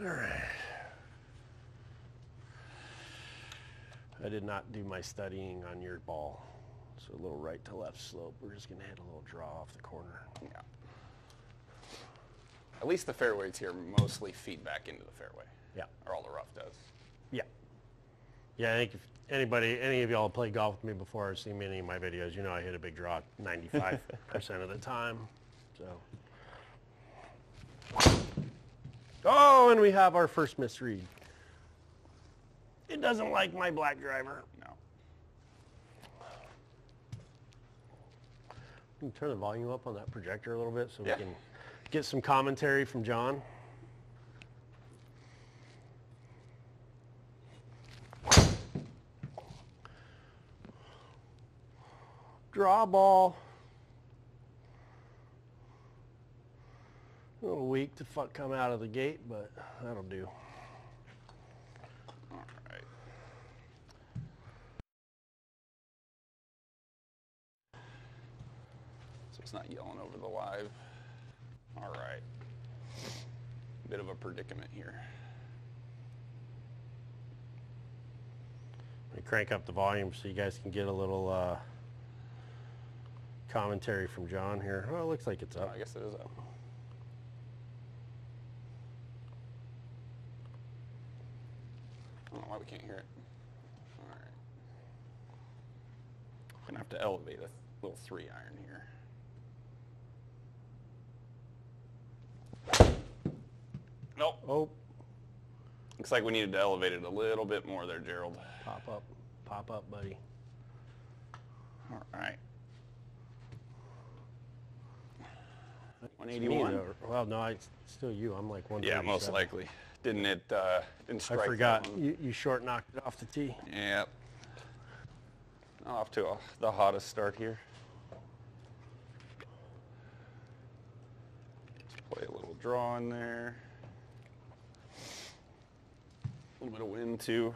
All right. I did not do my studying on your ball. So a little right to left slope. We're just gonna hit a little draw off the corner. Yeah. At least the fairways here mostly feed back into the fairway, Yeah. or all the rough does. Yeah. Yeah, I think if anybody, any of y'all played golf with me before or seen any of my videos, you know I hit a big draw 95% of the time. So. Oh, and we have our first misread. It doesn't like my black driver. No. Turn the volume up on that projector a little bit so Yeah. we can get some commentary from John? Draw ball. A little weak to fuck come out of the gate, but that'll do. All right. So it's not yelling over the live. All right. Bit of a predicament here. Let me crank up the volume so you guys can get a little uh, commentary from John here. Well, it looks like it's Oh, up. I guess it is up. I don't know why we can't hear it. All right. I'm Gonna have to elevate a little three iron here. Nope. Oh, Looks like we needed to elevate it a little bit more there, Gerald. pop up, pop up, buddy. All right. It's 181. though. Well, no, it's still you. I'm like one. Yeah, most likely. Didn't it? Uh, didn't strike. I that forgot. one? You, you short knocked it off the tee. Yep. Off to a, the hottest start here. Let's play a little draw in there. A little bit of wind too.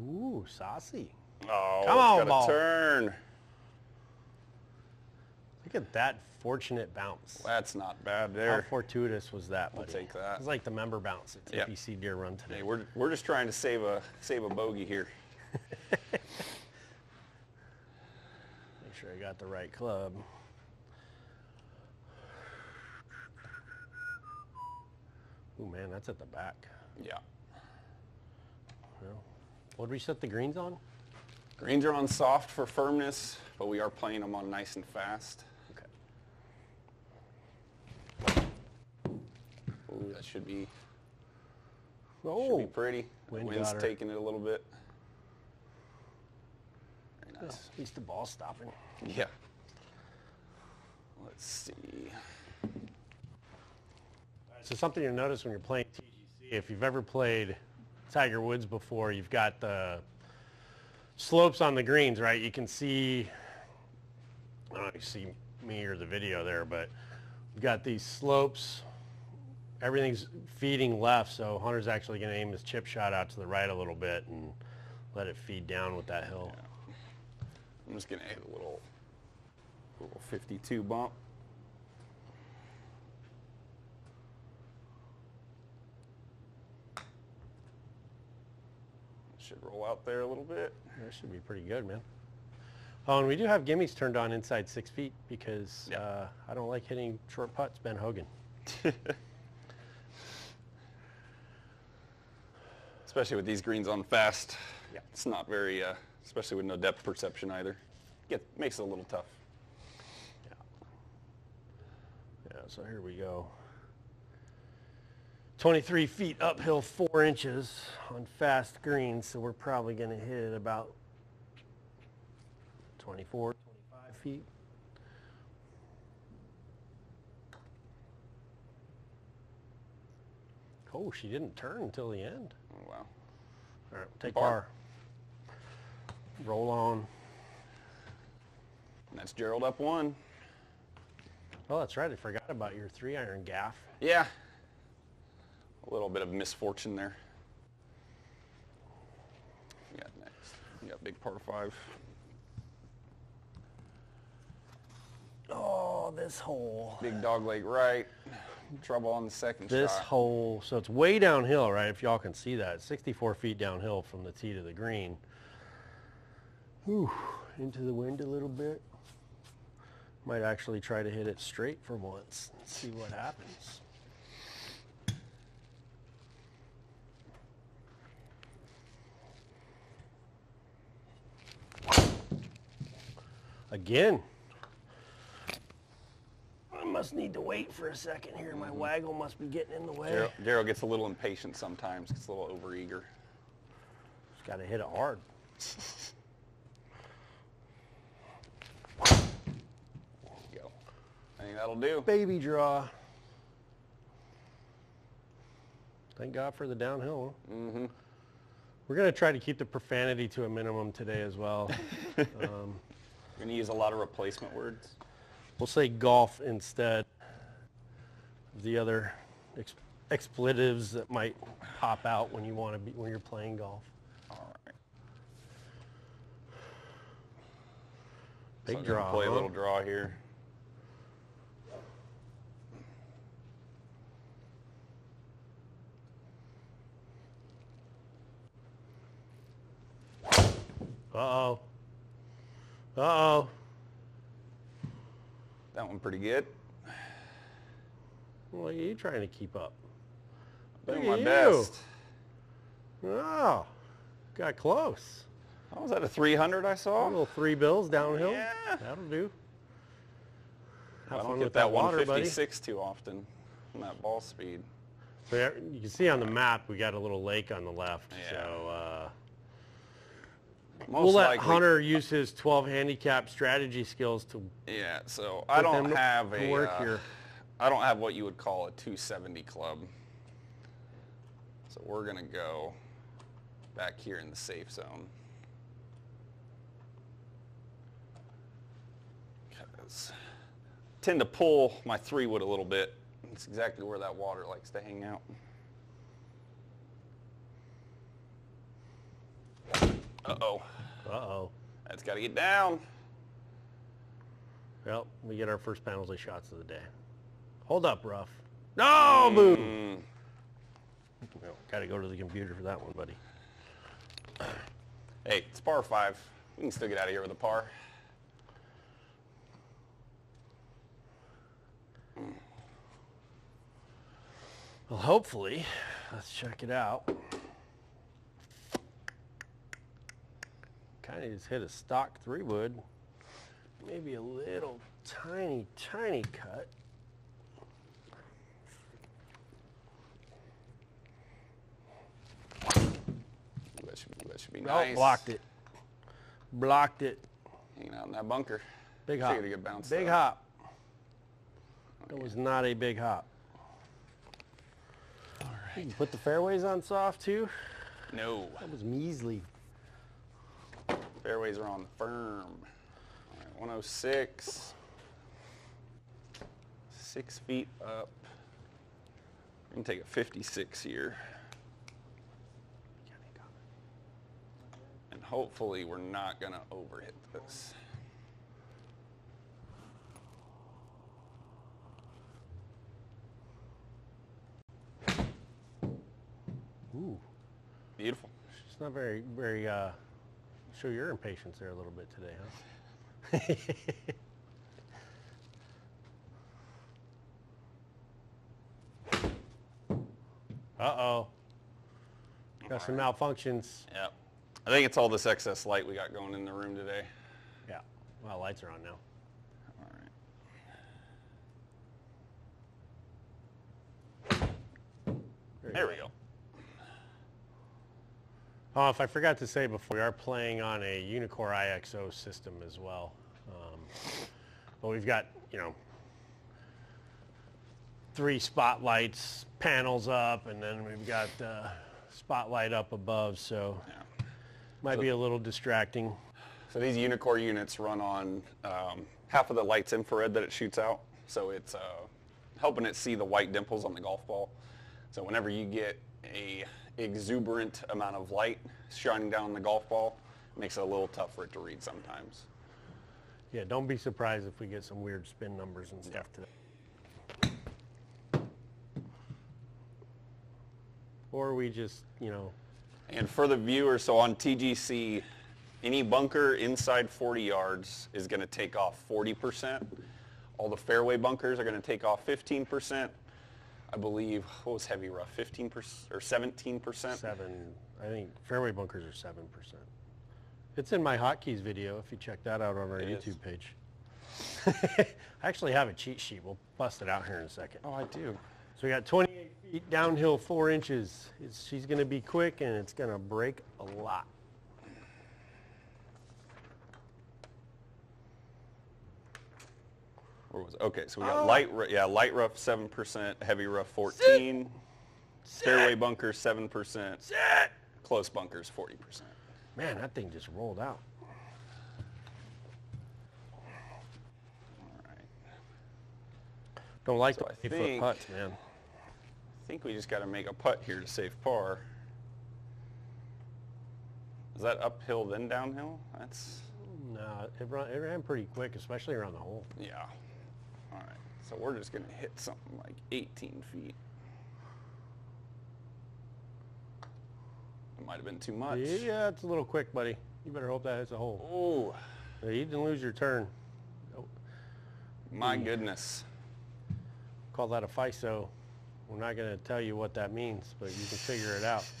Ooh, saucy. Oh, Come it's on, got ball. a turn. Look at that fortunate bounce. That's not bad there. How fortuitous was that, We'll take that. It's like the member bounce at Yep. TPC Deere Run today. Hey, we're we're just trying to save a save a bogey here. Make sure I got the right club. Ooh, man, that's at the back. Yeah. Well, what did we set the greens on? Greens are on soft for firmness, but we are playing them on nice and fast. Okay. Ooh, that should be should Oh, be pretty. Wind Wind's taking it a little bit. Very at least the ball stopping. Yeah. Let's see. So something you'll notice when you're playing TGC, if you've ever played Tiger Woods before, you've got the slopes on the greens, right? You can see, I don't know if you see me or the video there, but we've got these slopes. Everything's feeding left, so Hunter's actually going to aim his chip shot out to the right a little bit and let it feed down with that hill. I'm just gonna hit a little little 52 bump. Should roll out there a little bit. That should be pretty good, man. Oh, and we do have gimmies turned on inside six feet because Yeah. uh, I don't like hitting short putts, Ben Hogan. Especially with these greens on fast. Yeah. It's not very, uh, especially with no depth perception either. Get, makes it a little tough. Yeah. Yeah, so here we go. 23 feet uphill, four inches on fast greens, so we're probably going to hit it about 24, 25 feet. Oh, she didn't turn until the end. Oh, wow. All right, take Par. par. Roll on. And that's Gerald up one. Oh, that's right. I forgot about your three iron gaff. Yeah. A little bit of misfortune there. We got next. We got big par five. Oh, this hole. Big dog leg right. Trouble on the second This shot. hole, so it's way downhill, right? If y'all can see that, 64 feet downhill from the tee to the green. Whew, into the wind a little bit. Might actually try to hit it straight for once and see what happens. Again. I must need to wait for a second here. My waggle must be getting in the way. Daryl- Daryl gets a little impatient sometimes. Gets a little overeager. Just got to hit it hard. There you go. I think that'll do. Baby draw. Thank God for the downhill. Mm-hmm. We're going to try to keep the profanity to a minimum today as well. um, You're gonna use a lot of replacement words. We'll say golf instead of the other ex- expletives that might pop out when you want to be when you're playing golf. All right. Big So draw. Play huh? a little draw here. Uh-oh. Uh-oh. That one pretty good. What are you trying to keep up? Doing Look my at best. Oh, got close. Oh, was that a 300 I saw? little three bills downhill. Yeah. That'll do. I Have don't fun get that that water, buddy. 156 too often on that ball speed. So you can see on the map we got a little lake on the left. Yeah. So uh, Most we'll let likely, Hunter use his 12 handicap strategy skills to Yeah, so I don't have a. work uh, here. I don't have what you would call a 270 club. So we're gonna go back here in the safe zone. 'Cause I tend to pull my three wood a little bit. It's exactly where that water likes to hang out. Uh-oh. Uh-oh. That's got to get down. Well, we get our first penalty shots of the day. Hold up, rough. No, move. Mm, Well, got to go to the computer for that one, buddy. Hey, it's par five. We can still get out of here with a par. Well, hopefully, let's check it out. Kind of just hit a stock three wood. Maybe a little tiny, tiny cut. That should, that should be Oh, nice. blocked it. Blocked it. Hanging out in that bunker. Big hop. get a good bounce. Big though. hop. Oh, it was not a big hop. All You can put the fairways on soft too. No. That was measly. Fairways are on firm. All right, 106. Six feet up. We can take a 56 here. And hopefully we're not going to overhit this. Ooh, Beautiful. it's not very, very. Uh, show your impatience there a little bit today, huh? Uh-oh. Got some malfunctions. Yep. I think it's all this excess light we got going in the room today. Yeah. Well, lights are on now. All right. There we go. Oh, if I forgot to say before, we are playing on a Uneekor EYEXO system as well. Um, but we've got, you know, three spotlights, panels up, and then we've got uh, spotlight up above, so Yeah. might be a little distracting. So these Unicore units run on um, half of the light's infrared that it shoots out. So it's uh, helping it see the white dimples on the golf ball. So whenever you get a exuberant amount of light shining down on the golf ball, makes it a little tough for it to read sometimes. Yeah, don't be surprised if we get some weird spin numbers and stuff today. Or we just, you know, And for the viewers, so on TGC, any bunker inside 40 yards is going to take off 40%. All the fairway bunkers are going to take off 15%. I believe, what was heavy rough, 15% or 17%? seven, I think fairway bunkers are seven percent. It's in my hotkeys video if you check that out on our It is. YouTube page. I actually have a cheat sheet. We'll bust it out here in a second. Oh, I do. So we got 28 feet downhill, four inches. It's, she's going to be quick and it's going to break a lot. Where was it? Okay, so we got light, yeah, light rough 7%, heavy rough 14, fairway bunkers 7%, close bunkers 40%. Man, that thing just rolled out. All right. Don't like So the I foot think- putts, man. I think we just got to make a putt here to save par. Is that uphill then downhill? That's, No, it, run, it ran pretty quick, especially around the hole. yeah. All right, so we're just going to hit something like 18 feet. It might have been too much. Yeah, it's a little quick, buddy. You better hope that hits a hole. Oh, You didn't lose your turn. my goodness. Call that a FISO. We're not going to tell you what that means, but you can figure it out.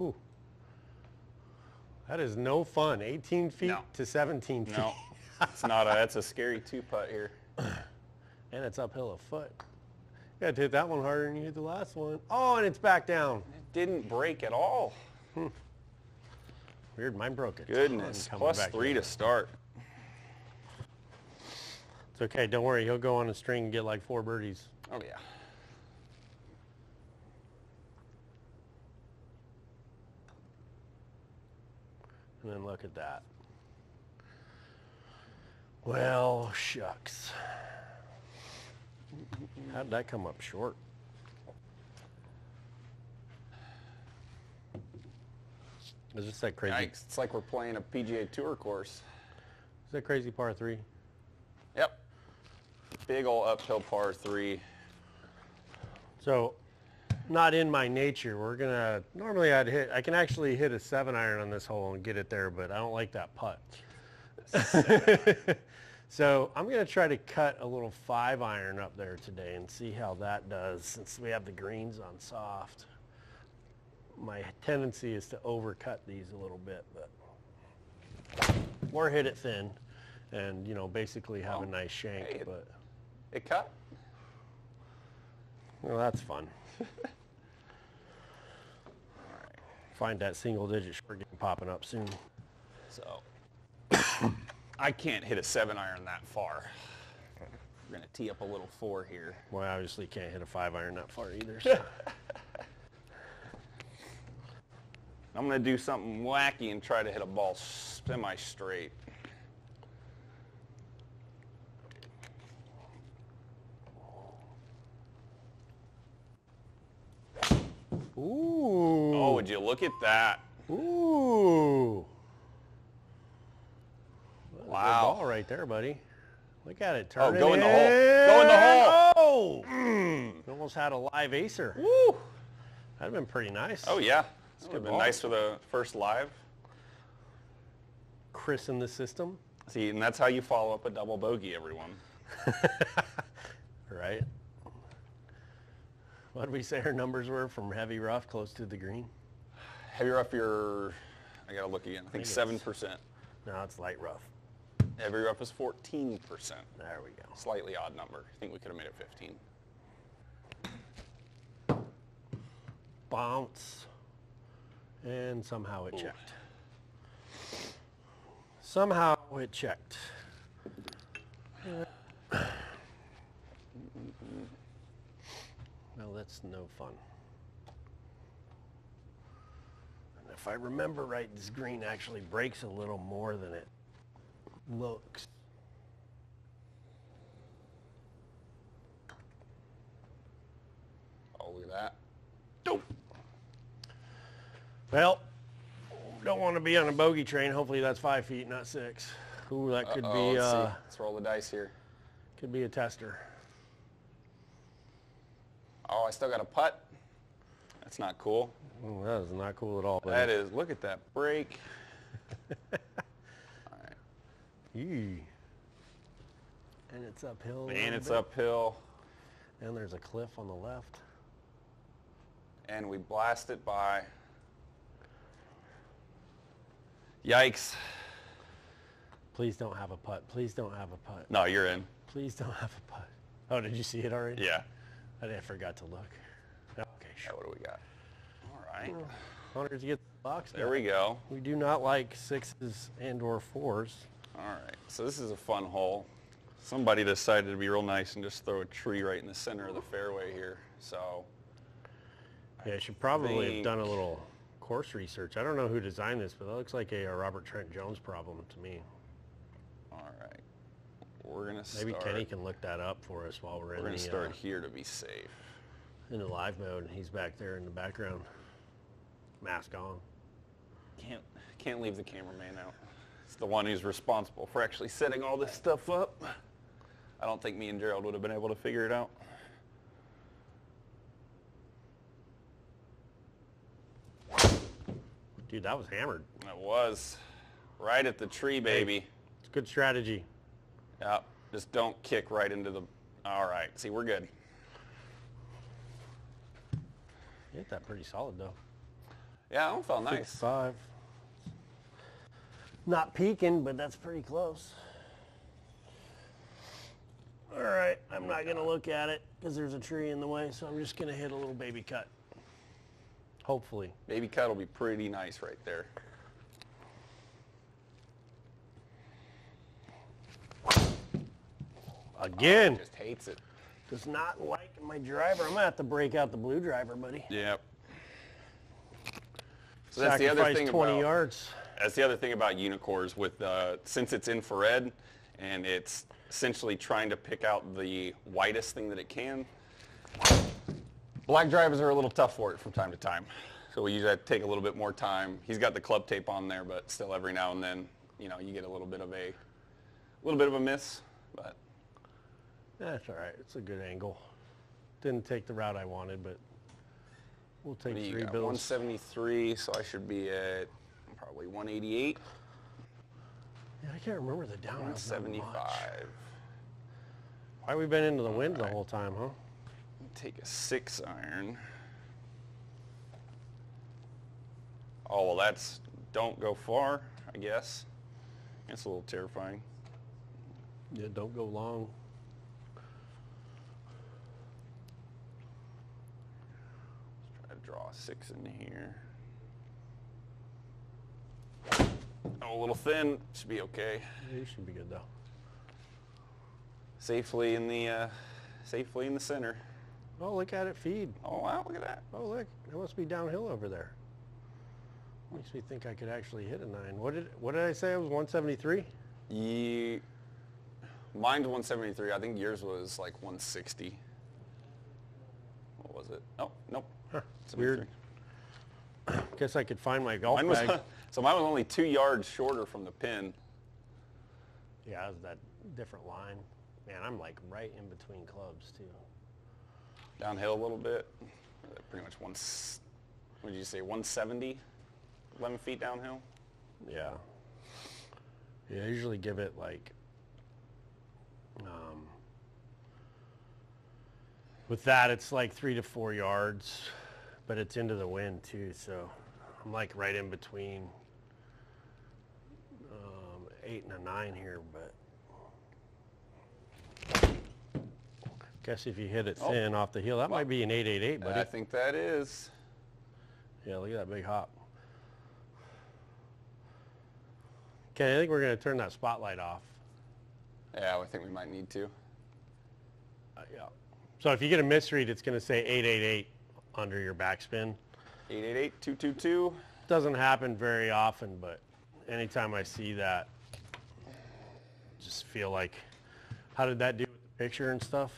Ooh. That is no fun. 18 feet No. to 17 feet. No, it's not a, that's a scary two putt here. And it's uphill a foot. You got to hit that one harder than you hit the last one. Oh, and it's back down. It didn't break at all. Hmm. Weird, mine broke it. Goodness, plus three to start. It's okay, don't worry. He'll go on a string and get like four birdies. Oh yeah. And then look at that. Well, shucks. How'd that come up short? Is this that crazy? Yikes, it's like we're playing a PGA Tour course. Is that crazy par three? Yep. Big ol' uphill par three. So, not in my nature. We're gonna normally I'd hit. I can actually hit a seven iron on this hole and get it there, but I don't like that putt. so I'm gonna try to cut a little five iron up there today and see how that does since we have the greens on soft. My tendency is to overcut these a little bit, but or hit it thin, and you know basically have a Oh, nice shank. hey, it- but It cut? well, that's fun. Find that single digit short game popping up soon. So I can't hit a seven iron that far. We're gonna tee up a little four here. Well, I obviously can't hit a five iron that far either. so. I'm gonna do something wacky and try to hit a ball semi Ooh. Oh, would you look at that? Ooh. That Wow. ball right there, buddy. Look at it. Turn Oh, go it in the hole. Go in the hole. Oh! You Almost had a live acer. Mm. Woo! That'd have been pretty nice. Oh yeah. That would have been nice for the first live. Chris in the system, See, and that's how you follow up a double bogey, everyone. right? What did we say our numbers were from heavy rough close to the green? Heavy rough, you're, I gotta look again. I think seven percent. No, it's light rough. Heavy rough is fourteen percent. There we go. Slightly odd number. I think we could have made it fifteen. bounce, and somehow it checked. Somehow it checked. Well, that's no fun. And if I remember right, this green actually breaks a little more than it looks. Oh, look at that. Well, don't want to be on a bogey train. Hopefully that's five feet, not six. Ooh, that could Uh-oh, be let's, uh, let's roll the dice here. could be a tester. Oh, I still got a putt. That's not cool. Ooh, that is not cool at all. buddy. That is, look at that break. all right. Eee. And it's uphill. And it's bit. uphill. And there's a cliff on the left. And we blast it by. Yikes. Please don't have a putt. Please don't have a putt. No, you're in. Please don't have a putt. Oh, did you see it already? Yeah. I, didn't- forgot to look. Okay, Yeah, sure. what do we got? All right. Hunters get the box. There back. we go. We do not like sixes and or fours. All right. So this is a fun hole. Somebody decided to be real nice and just throw a tree right in the center of the fairway here. So Yeah, I should probably have done a little course research. I don't know who designed this, but that looks like a, uh Robert Trent Jones problem to me. All right. We're gonna Maybe start. Kenny can look that up for us while we're, in there. We're gonna the start uh, here to be safe. in the live mode, and he's back there in the background, mask on. Can't can't leave the cameraman out. It's the one who's responsible for actually setting all this stuff up. I don't think me and Gerald would have been able to figure it out. Dude, that was hammered. That was right at the tree, baby. It's good strategy. Yep. Just don't kick right into the. All right. See, we're good. You hit that pretty solid though. Yeah, that one felt nice. five. Not peaking, but that's pretty close. All right, I'm not gonna look at it because there's a tree in the way, so I'm just gonna hit a little baby cut. Hopefully. Baby cut will be pretty nice right there. Again, Just hates it. does not like my driver. I'm gonna have to break out the blue driver, buddy. Yep. So that's the other thing 20 about yards. That's the other thing about Uneekors with uh, since it's infrared and it's essentially trying to pick out the whitest thing that it can. Black drivers are a little tough for it from time to time. So we usually have to take a little bit more time. He's got the club tape on there, but still every now and then, you know, you get a little bit of a little bit of a miss, but That's all right. It's a good angle. Didn't take the route I wanted, but we'll take what do you three got? bills. 173, so I should be at probably 188, Yeah, I can't remember the down. 175. Why we been into the wind the whole time, huh? Take a six iron. Oh, well that's, don't go far, I guess. It's a little terrifying. Yeah, don't go long. Try to draw a six in here. Oh, a little thin, should be okay. Yeah, you should be good though. Safely in the, uh, safely in the center. Oh, look at it feed. Oh wow, look at that. Oh, look, it must be downhill over there. Makes me think I could actually hit a nine. What did what did I say? It was 173. Ye, mine's 173. I think yours was like 160. What was it? Oh, nope. 73. weird. Guess I could find my golf Mine was, bag. so mine was only two yards shorter from the pin. yeah, it was that different line. Man, I'm like right in between clubs too. Downhill a little bit. Pretty much one, what did you say, 170? 11 feet downhill? Yeah. Yeah, I usually give it like, um, with that it's like three to four yards, but it's into the wind too, so I'm like right in between um, eight and a nine here, but guess if you hit it Oh. thin off the heel, that might be an 888, buddy. I think that is. Yeah, look at that big hop. Okay, I think we're going to turn that spotlight off. Yeah, I think we might need to. Uh, yeah. So if you get a misread, it's going to say 888 under your backspin. 888-222. Doesn't happen very often, but anytime I see that, just feel like, how did that do with the picture and stuff?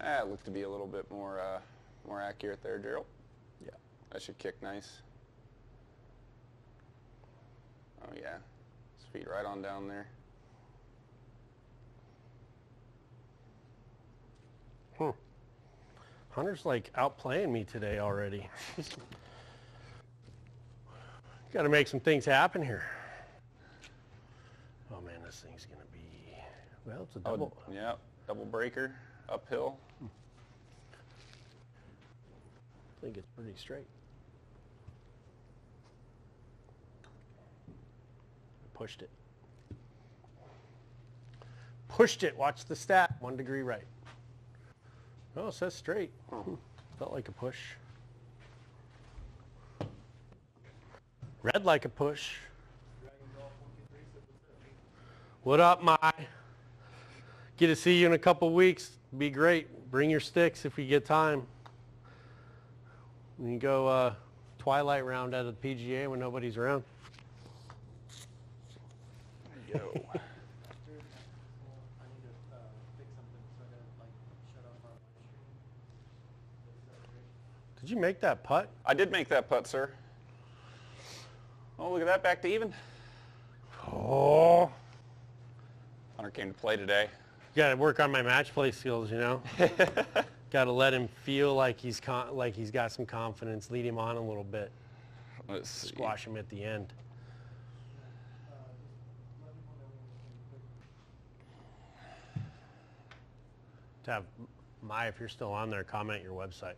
Ah, it looked to be a little bit more uh, more accurate there, Gerald. Yeah. That should kick nice. Oh yeah, his feet right on down there. Hmm. Hunter's like outplaying me today already. Got to make some things happen here. Oh man, this thing's gonna be. Well, it's a Oh, double. yeah, double breaker, uphill. I think it's pretty straight. Pushed it. Pushed it. Watch the stat. One degree right. Oh, it says straight. Hmm. Felt like a push. Red like a push. What up, my? Get to see you in a couple weeks. Be great. Bring your sticks if we get time. We can go uh, twilight round at the PGA when nobody's around. Yo. I need to uh, fix something, so I gotta like shut off our live stream. Is that great? Did you make that putt? I did make that putt, sir. Oh, look at that, back to even. Oh. Hunter came to play today. Got to work on my match play skills, you know. Got to let him feel like he's con- like he's got some confidence. Lead him on a little bit. Let's see. Squash him at the end. Just let me know when we can put To have my, if you're still on there, comment your website.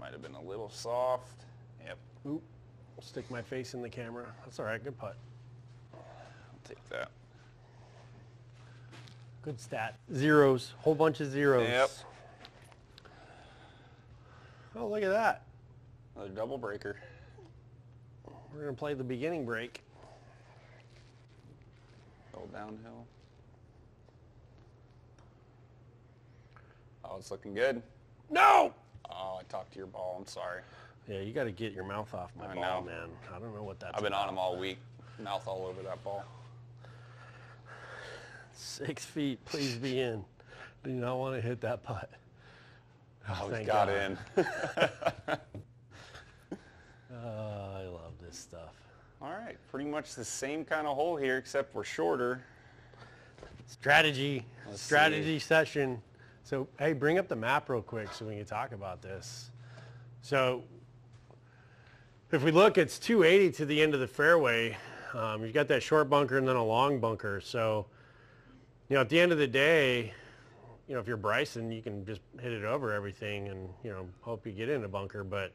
Might have been a little soft. Yep, Oop. Stick my face in the camera. That's all right. Good putt. I'll take that. Good stat. Zeros. Whole bunch of zeros. Yep. Oh, look at that. Another double breaker. We're gonna play the beginning break. Go downhill. Oh, it's looking good. No. Oh, I talked to your ball. I'm sorry. Yeah, you got to get your mouth off my I ball, know. man. I don't know what that's. I've been on about. him all week. Mouth all over that ball. Six feet, please be in. Do not want to hit that putt. Oh, thank got God. in. Oh, I love this stuff. all right, pretty much the same kind of hole here, except we're shorter. Strategy, Let's strategy session. So, hey, bring up the map real quick so we can talk about this. So, if we look, it's 280 to the end of the fairway. Um, you've got that short bunker and then a long bunker. So, you know, at the end of the day, you know, if you're Bryson, you can just hit it over everything and, you know, hope you get in a bunker. But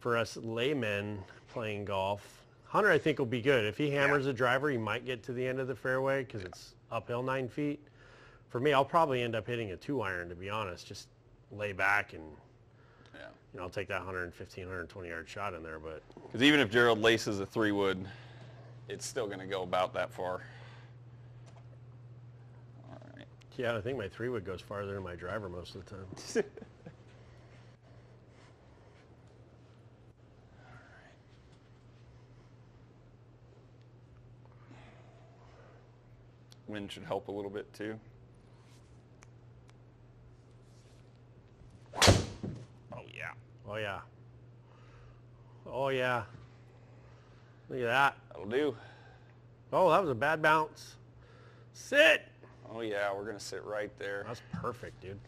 for us laymen playing golf, Hunter, I think will be good. If he hammers a driver, he might get to the end of the fairway because it's uphill nine feet. For me, I'll probably end up hitting a two iron, to be honest. Just lay back and, Yeah. you know, I'll take that 115, 120 yard shot in there. But Because even if Gerald laces a three wood, it's still going to go about that far. All right. yeah, I think my three wood goes farther than my driver most of the time. Wind should help a little bit too. Oh yeah. Oh, yeah. Oh, yeah. Look at that. That'll do. Oh, that was a bad bounce. Sit. Oh yeah, we're going to sit right there. That's perfect, dude.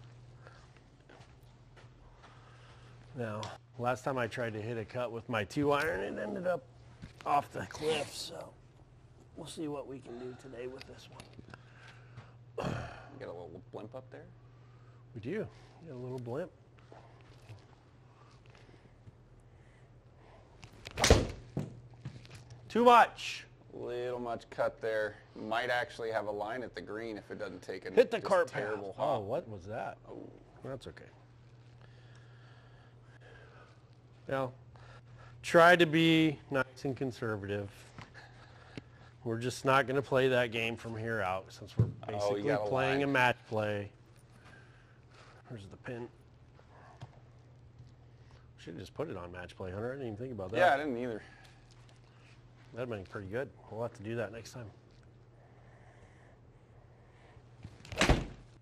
Now, last time I tried to hit a cut with my two iron, it ended up off the cliff. So we'll see what we can do today with this one. Get a little blimp up there. We do. Got a little blimp. Too much. Little much cut there. Might actually have a line at the green if it doesn't take a Hit the cart path. terrible Oh, what was that? Oh. That's okay. Well, try to be nice and conservative. We're just not going to play that game from here out since we're Oh, basically a playing a match play. There's the pin. Should have just put it on Match Play Hunter. I didn't even think about that. Yeah, I didn't either. That'd been pretty good. We'll have to do that next time.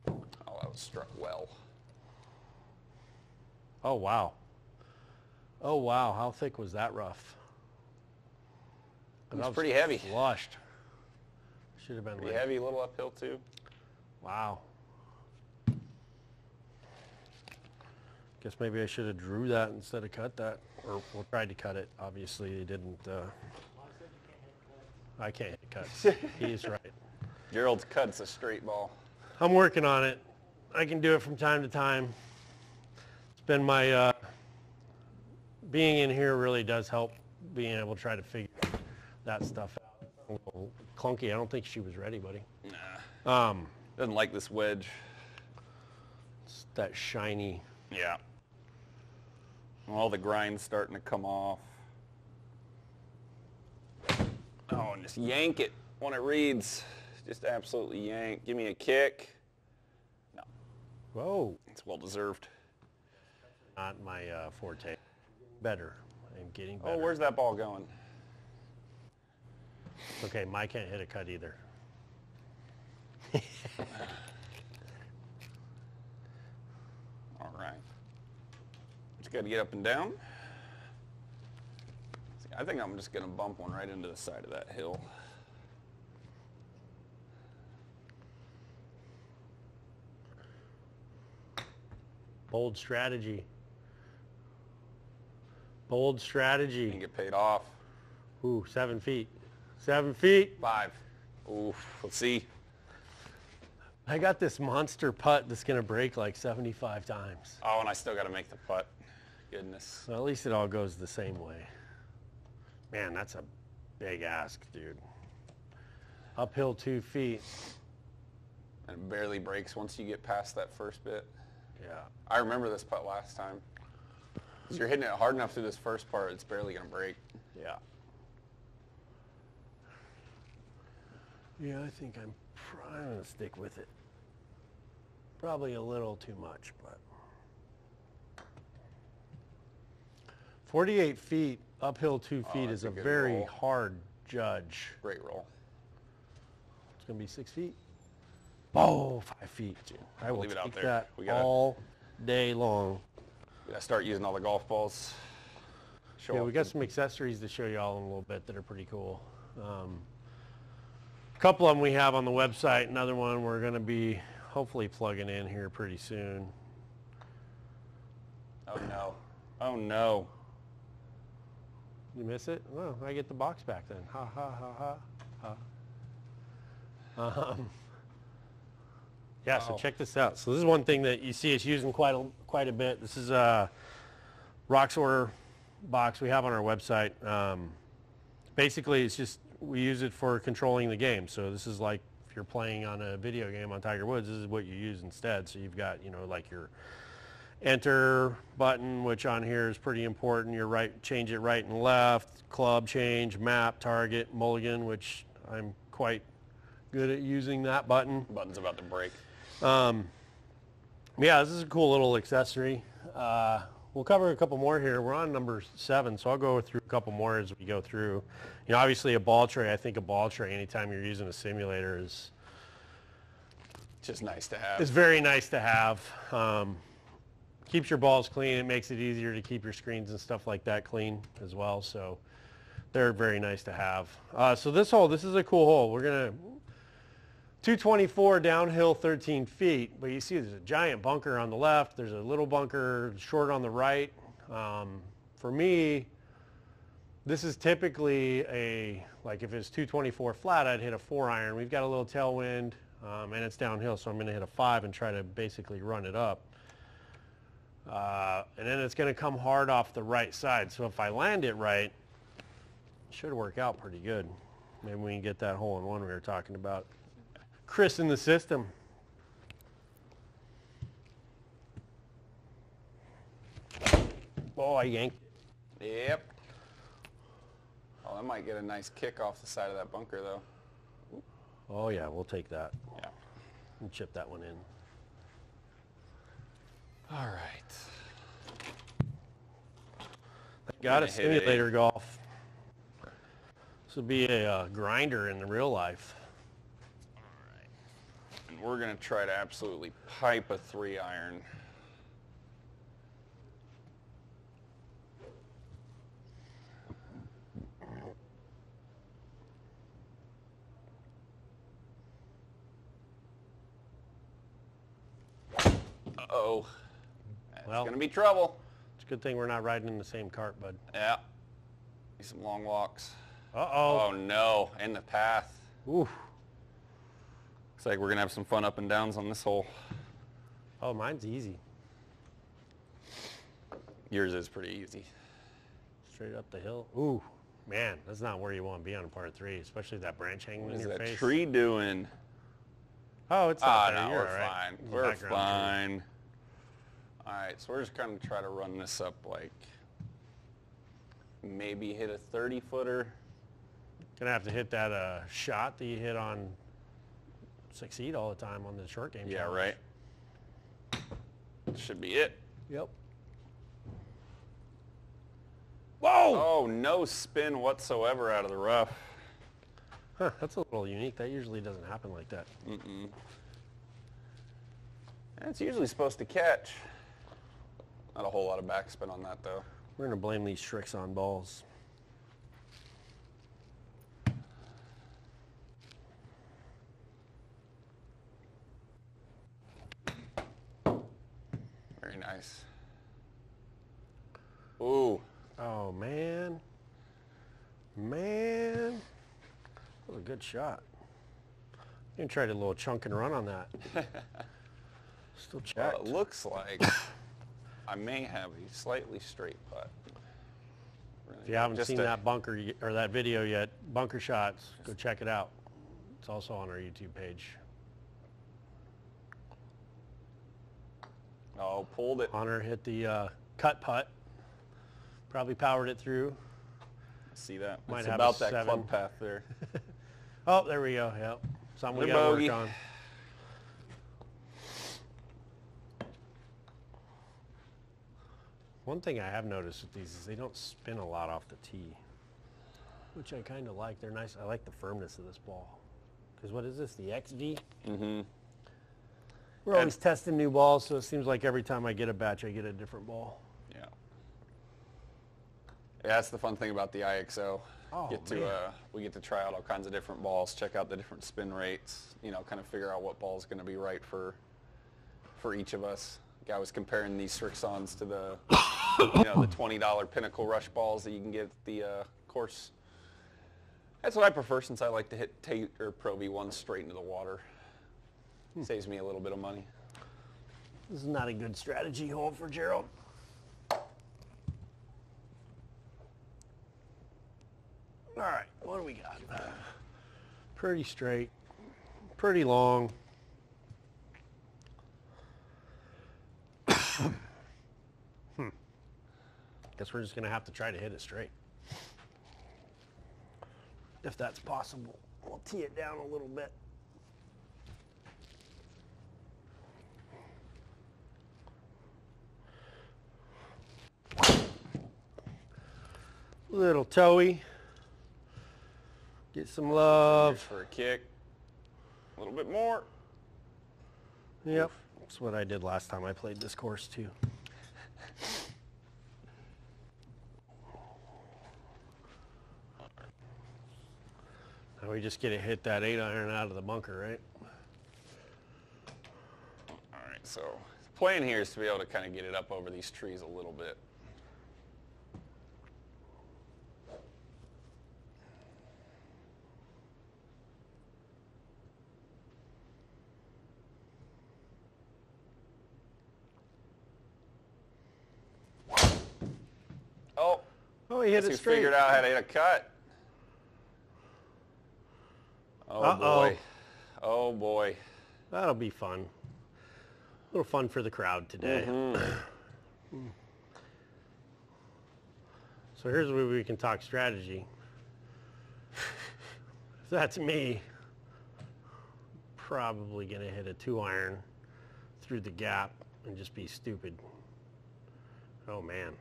Oh, that was struck well. Oh, wow. Oh, wow. How thick was that rough? It was, was pretty heavy. Washed. Should have been pretty heavy, little uphill too. Wow. Guess maybe I should have drew that instead of cut that, or well, tried to cut it. Obviously, they didn't. Uh, Mom said you can't hit cuts. I can't hit cuts. He's right. Gerald's cut's a straight ball. I'm working on it. I can do it from time to time. It's been my uh, being in here really does help being able to try to figure that stuff out. A little clunky. I don't think she was ready, buddy. Nah, Um, doesn't like this wedge. it's that shiny. Yeah. All the grind's starting to come off. Oh, and just yank it when it reads. Just absolutely yank. Give me a kick. No, Whoa, it's well deserved. not my uh, forte. Better. I'm getting better. Oh, where's that ball going? Okay, Mike can't hit a cut either. All right. Just got to get up and down. See, I think I'm just going to bump one right into the side of that hill. Bold strategy. Bold strategy. And strategy. get paid off. Ooh, seven feet. Seven feet. Five. Oof. Let's see. I got this monster putt that's going to break like 75 times. Oh, and I still got to make the putt. Goodness. So at least it all goes the same way. Man, that's a big ask, dude. Uphill two feet. And it barely breaks once you get past that first bit. Yeah. I remember this putt last time. So you're hitting it hard enough through this first part, it's barely going to break. Yeah. Yeah, I think I'm probably going to stick with it. Probably a little too much, but. 48 feet, uphill two feet that's is a a good very roll. hard judge. Great roll. It's going to be six feet. Oh, five feet. I will Leave it out take there. that We gotta- all day long. We got to start using all the golf balls. Show Yeah, off we got the- some accessories to show you all in a little bit that are pretty cool. Um, a couple of them we have on the website. Another one we're going to be hopefully plugging in here pretty soon. Oh no. Oh no. You miss it? Well, I get the box back then. Ha ha ha ha ha. Um, yeah, so check this out. So this is one thing that you see us using quite a, quite a bit. This is a Roxor box we have on our website. Um, basically, it's just we use it for controlling the game. So this is like if you're playing on a video game on Tiger Woods, this is what you use instead. So you've got, you know, like your enter button, which on here is pretty important. Your right, change it right and left, club change, map, target, mulligan, which I'm quite good at using that button. Button's about to break. Um, yeah, this is a cool little accessory. Uh, we'll cover a couple more here. We're on number seven, so I'll go through a couple more as we go through. You know, obviously a ball tray, I think a ball tray anytime you're using a simulator is, Just nice to have. It's very nice to have. Um, keeps your balls clean. It makes it easier to keep your screens and stuff like that clean as well. So they're very nice to have. Uh, so this hole, this is a cool hole. We're gonna 224 downhill 13 feet, but you see there's a giant bunker on the left. There's a little bunker short on the right. Um, for me, this is typically a, like if it's 224 flat, I'd hit a four iron. We've got a little tailwind um, and it's downhill, so I'm gonna hit a five and try to basically run it up. Uh, and then it's gonna come hard off the right side. So if I land it right, it should work out pretty good. Maybe we can get that hole in one we were talking about. Chris in the system. Oh, I yanked. Yep. Oh, that might get a nice kick off the side of that bunker though. Oh yeah, we'll take that Yeah. and chip that one in. All right. Got a hit a- simulator golf. This would be a uh, grinder in the real life. And we're gonna try to absolutely pipe a three iron. Uh-oh. That's Well- gonna be trouble. It's a good thing we're not riding in the same cart, bud. Yeah. Need some long walks. Uh-oh. Oh no, in the path. Ooh. Looks like we're gonna have some fun up and downs on this hole. Oh, mine's easy. Yours is pretty easy. Straight up the hill. Ooh, man, that's not where you want to be on a par three, especially that branch hanging What in is your that face. tree doing? Oh, it's Ah, not there. no, You're we're right. fine. We're fine. All right, so we're just gonna try to run this up like maybe hit a 30 footer. Gonna have to hit that uh, shot that you hit on succeed all the time on the short game. Yeah, challenge. right. Should be it. Yep. Whoa! Oh, no spin whatsoever out of the rough. Huh, that's a little unique. That usually doesn't happen like that. Mm-mm. And it's usually supposed to catch. Not a whole lot of backspin on that though. We're gonna blame these tricks on balls. Very nice. Ooh, Oh man, man, that was a good shot. You tried a little chunk and run on that. Still well, checked. it looks like I may have a slightly straight putt. If you haven't seen a- that bunker y- or that video yet, bunker shots, go check it out. It's also on our YouTube page. Oh, pulled it. Hunter hit the uh, cut putt. Probably powered it through. See that? Might It's have a about that seven. club path there. Oh, there we go. Yep. Something we Another got to bogey. work on. One thing I have noticed with these is they don't spin a lot off the tee, which I kind of like. They're nice. I like the firmness of this ball. Because what is this, the XD? Mm-hmm. We're always testing new balls, so it seems like every time I get a batch, I get a different ball. Yeah. Yeah, that's the fun thing about the EYEXO. Oh, get to uh, we get to try out all kinds of different balls, check out the different spin rates, you know, kind of figure out what ball is going to be right for for each of us. Guy was comparing these Strixons to the you know the twenty dollar Pinnacle Rush balls that you can get at the uh, course. That's what I prefer since I like to hit Tate or Pro V1 straight into the water. Hmm. Saves me a little bit of money. This is not a good strategy hole for Gerald. All right, what do we got? Pretty straight, pretty long. Hmm. Guess we're just gonna have to try to hit it straight. If that's possible. We'll tee it down a little bit. Little toey. Get some Here's love. for a kick. A little bit more. Yep. That's what I did last time I played this course too. Now we just get to hit that eight iron out of the bunker, right? All right, so the plan here is to be able to kind of get it up over these trees a little bit. Oh, Oh, he hit guess it straight. figured out how to hit a cut? Oh Uh-oh. boy. Oh boy. That'll be fun. A little fun for the crowd today. Mm-hmm. so here's where we can talk strategy. if that's me, probably gonna hit a two iron through the gap and just be stupid. Oh man.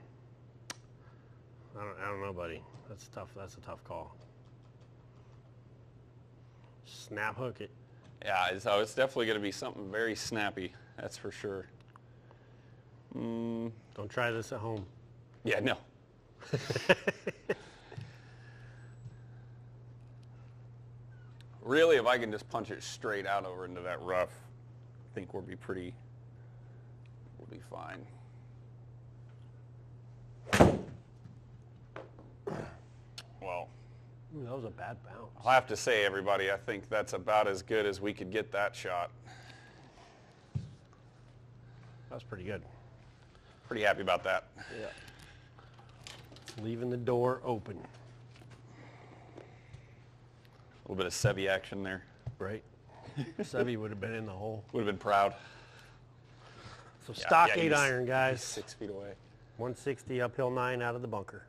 I don't, I don't know, buddy. That's tough. That's a tough call. Snap hook it. Yeah, so it's definitely going to be something very snappy. That's for sure. Mm, Don't try this at home. yeah, no. really, if I can just punch it straight out over into that rough, I think we'll be pretty, we'll be fine. Well, Ooh, that was a bad bounce. I'll have to say, everybody, I think that's about as good as we could get that shot. That was pretty good. Pretty happy about that. Yeah. Leaving the door open, A little bit of Seve action there. right? Seve would have been in the hole. Would have been proud. So Yeah, stock yeah, eight iron, guys. Six feet away. 160 uphill nine out of the bunker.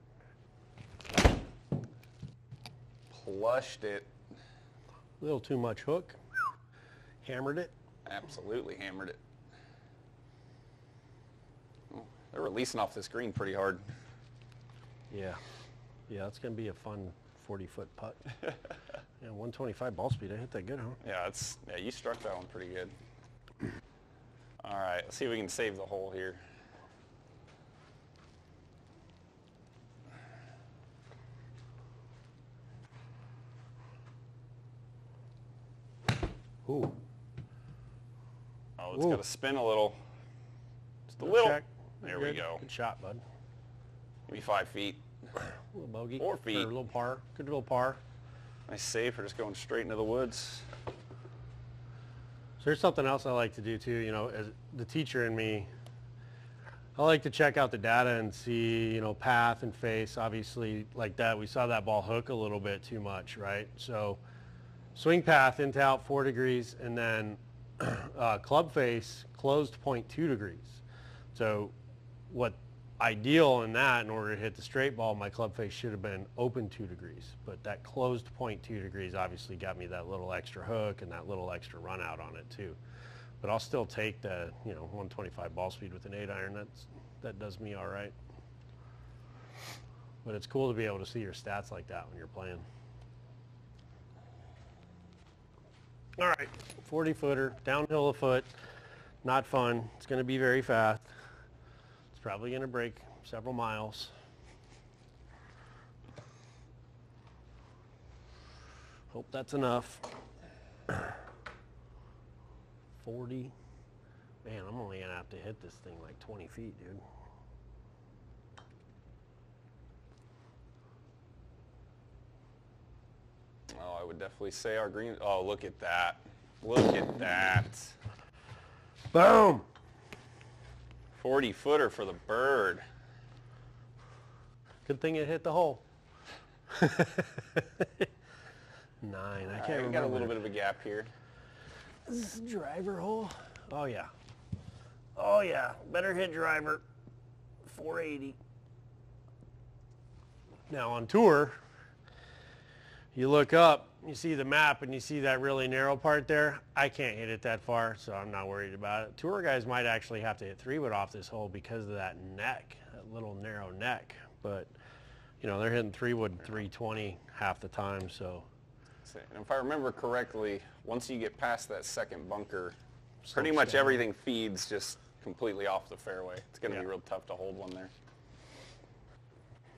Plushed it. A little too much hook. Hammered it. Absolutely hammered it. Oh, they're releasing off this green pretty hard. Yeah. Yeah, it's going to be a fun 40 foot putt. yeah, 125 ball speed. I hit that good, huh? Yeah, it's yeah. You struck that one pretty good. All right, let's see if we can save the hole here. Ooh. Oh, it's got to spin a little. Just a little. check. There we Good. go. Good shot, bud. Maybe five feet. A little bogey. Four Or feet. a little par. Good little par. Nice save for just going straight into the woods. So there's something else I like to do too, you know, as the teacher in me, I like to check out the data and see, you know, path and face, obviously like that. We saw that ball hook a little bit too much, right? So swing path into out four degrees and then uh, club face closed 0.2 degrees. So what ideal in that in order to hit the straight ball, my club face should have been open two degrees. But that closed 0.2 degrees obviously got me that little extra hook and that little extra run out on it too. But I'll still take the, you know, 125 ball speed with an eight iron. That's, that does me all right. But it's cool to be able to see your stats like that when you're playing. All right, 40 footer, downhill a foot, not fun. It's going to be very fast. It's probably going to break several miles. Hope that's enough. 40. Man, I'm only going to have to hit this thing like 20 feet, dude. Oh, I would definitely say our green. Oh, look at that. Look at that. Boom! 40 footer for the bird. Good thing it hit the hole. Nine. I can't right, we remember. got a little bit of a gap here. Is this a driver hole? Oh yeah. Oh yeah. Better hit driver. 480. Now on tour, you look up, you see the map, and you see that really narrow part there. I can't hit it that far, so I'm not worried about it. Tour guys might actually have to hit three wood off this hole because of that neck, that little narrow neck. But you know they're hitting three wood 320 half the time, so And if I remember correctly, once you get past that second bunker, pretty much down. everything feeds just completely off the fairway. It's going to Yeah. be real tough to hold one there.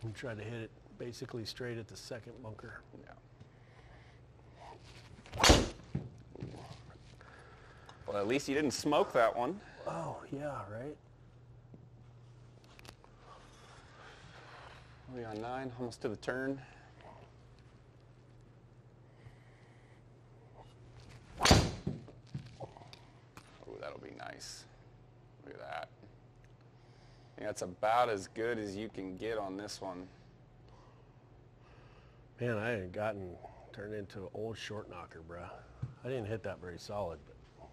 I'm trying to hit it basically straight at the second bunker. Yeah. Well, at least you didn't smoke that one. Oh yeah, right. We on nine, almost to the turn. Oh, that'll be nice. Look at that. Yeah, it's about as good as you can get on this one. Man, I had gotten turned into an old short knocker, bruh. I didn't hit that very solid, but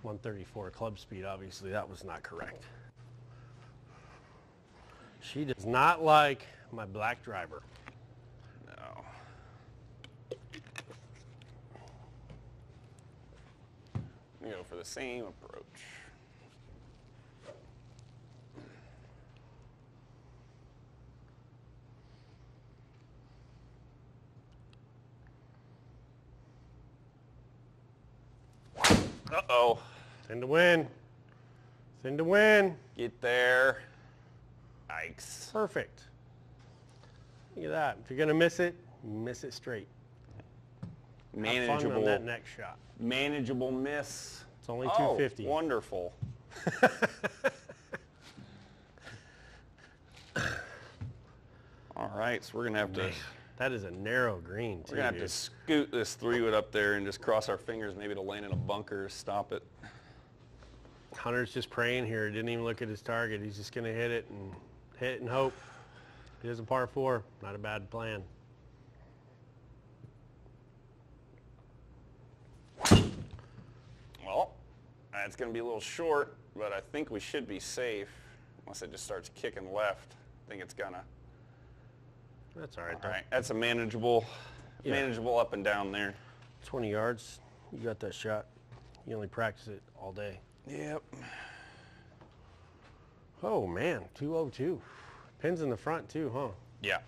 134 club speed, obviously that was not correct. She does not like my black driver. No. We go for the same approach. Uh-oh. In to win. In to win. Get there. Yikes. Perfect. Look at that. If you're gonna miss it, miss it straight. Have fun on Manageable. that next shot. Manageable miss. It's only Oh, 250. wonderful. All right, so we're gonna have to That is a narrow green too. we're gonna have to scoot this three wood up there and just cross our fingers. Maybe it'll land in a bunker. Stop it. Hunter's just praying here. Didn't even look at his target. He's just gonna hit it and hit and hope. It is a par four. Not a bad plan. Well, that's gonna be a little short, but I think we should be safe. Unless it just starts kicking left. I think it's gonna. That's all right. All though. right, that's a manageable, Yeah. manageable up and down there. 20 yards. You got that shot. You only practice it all day. Yep. Oh man, 202. Pins in the front too, huh? Yeah.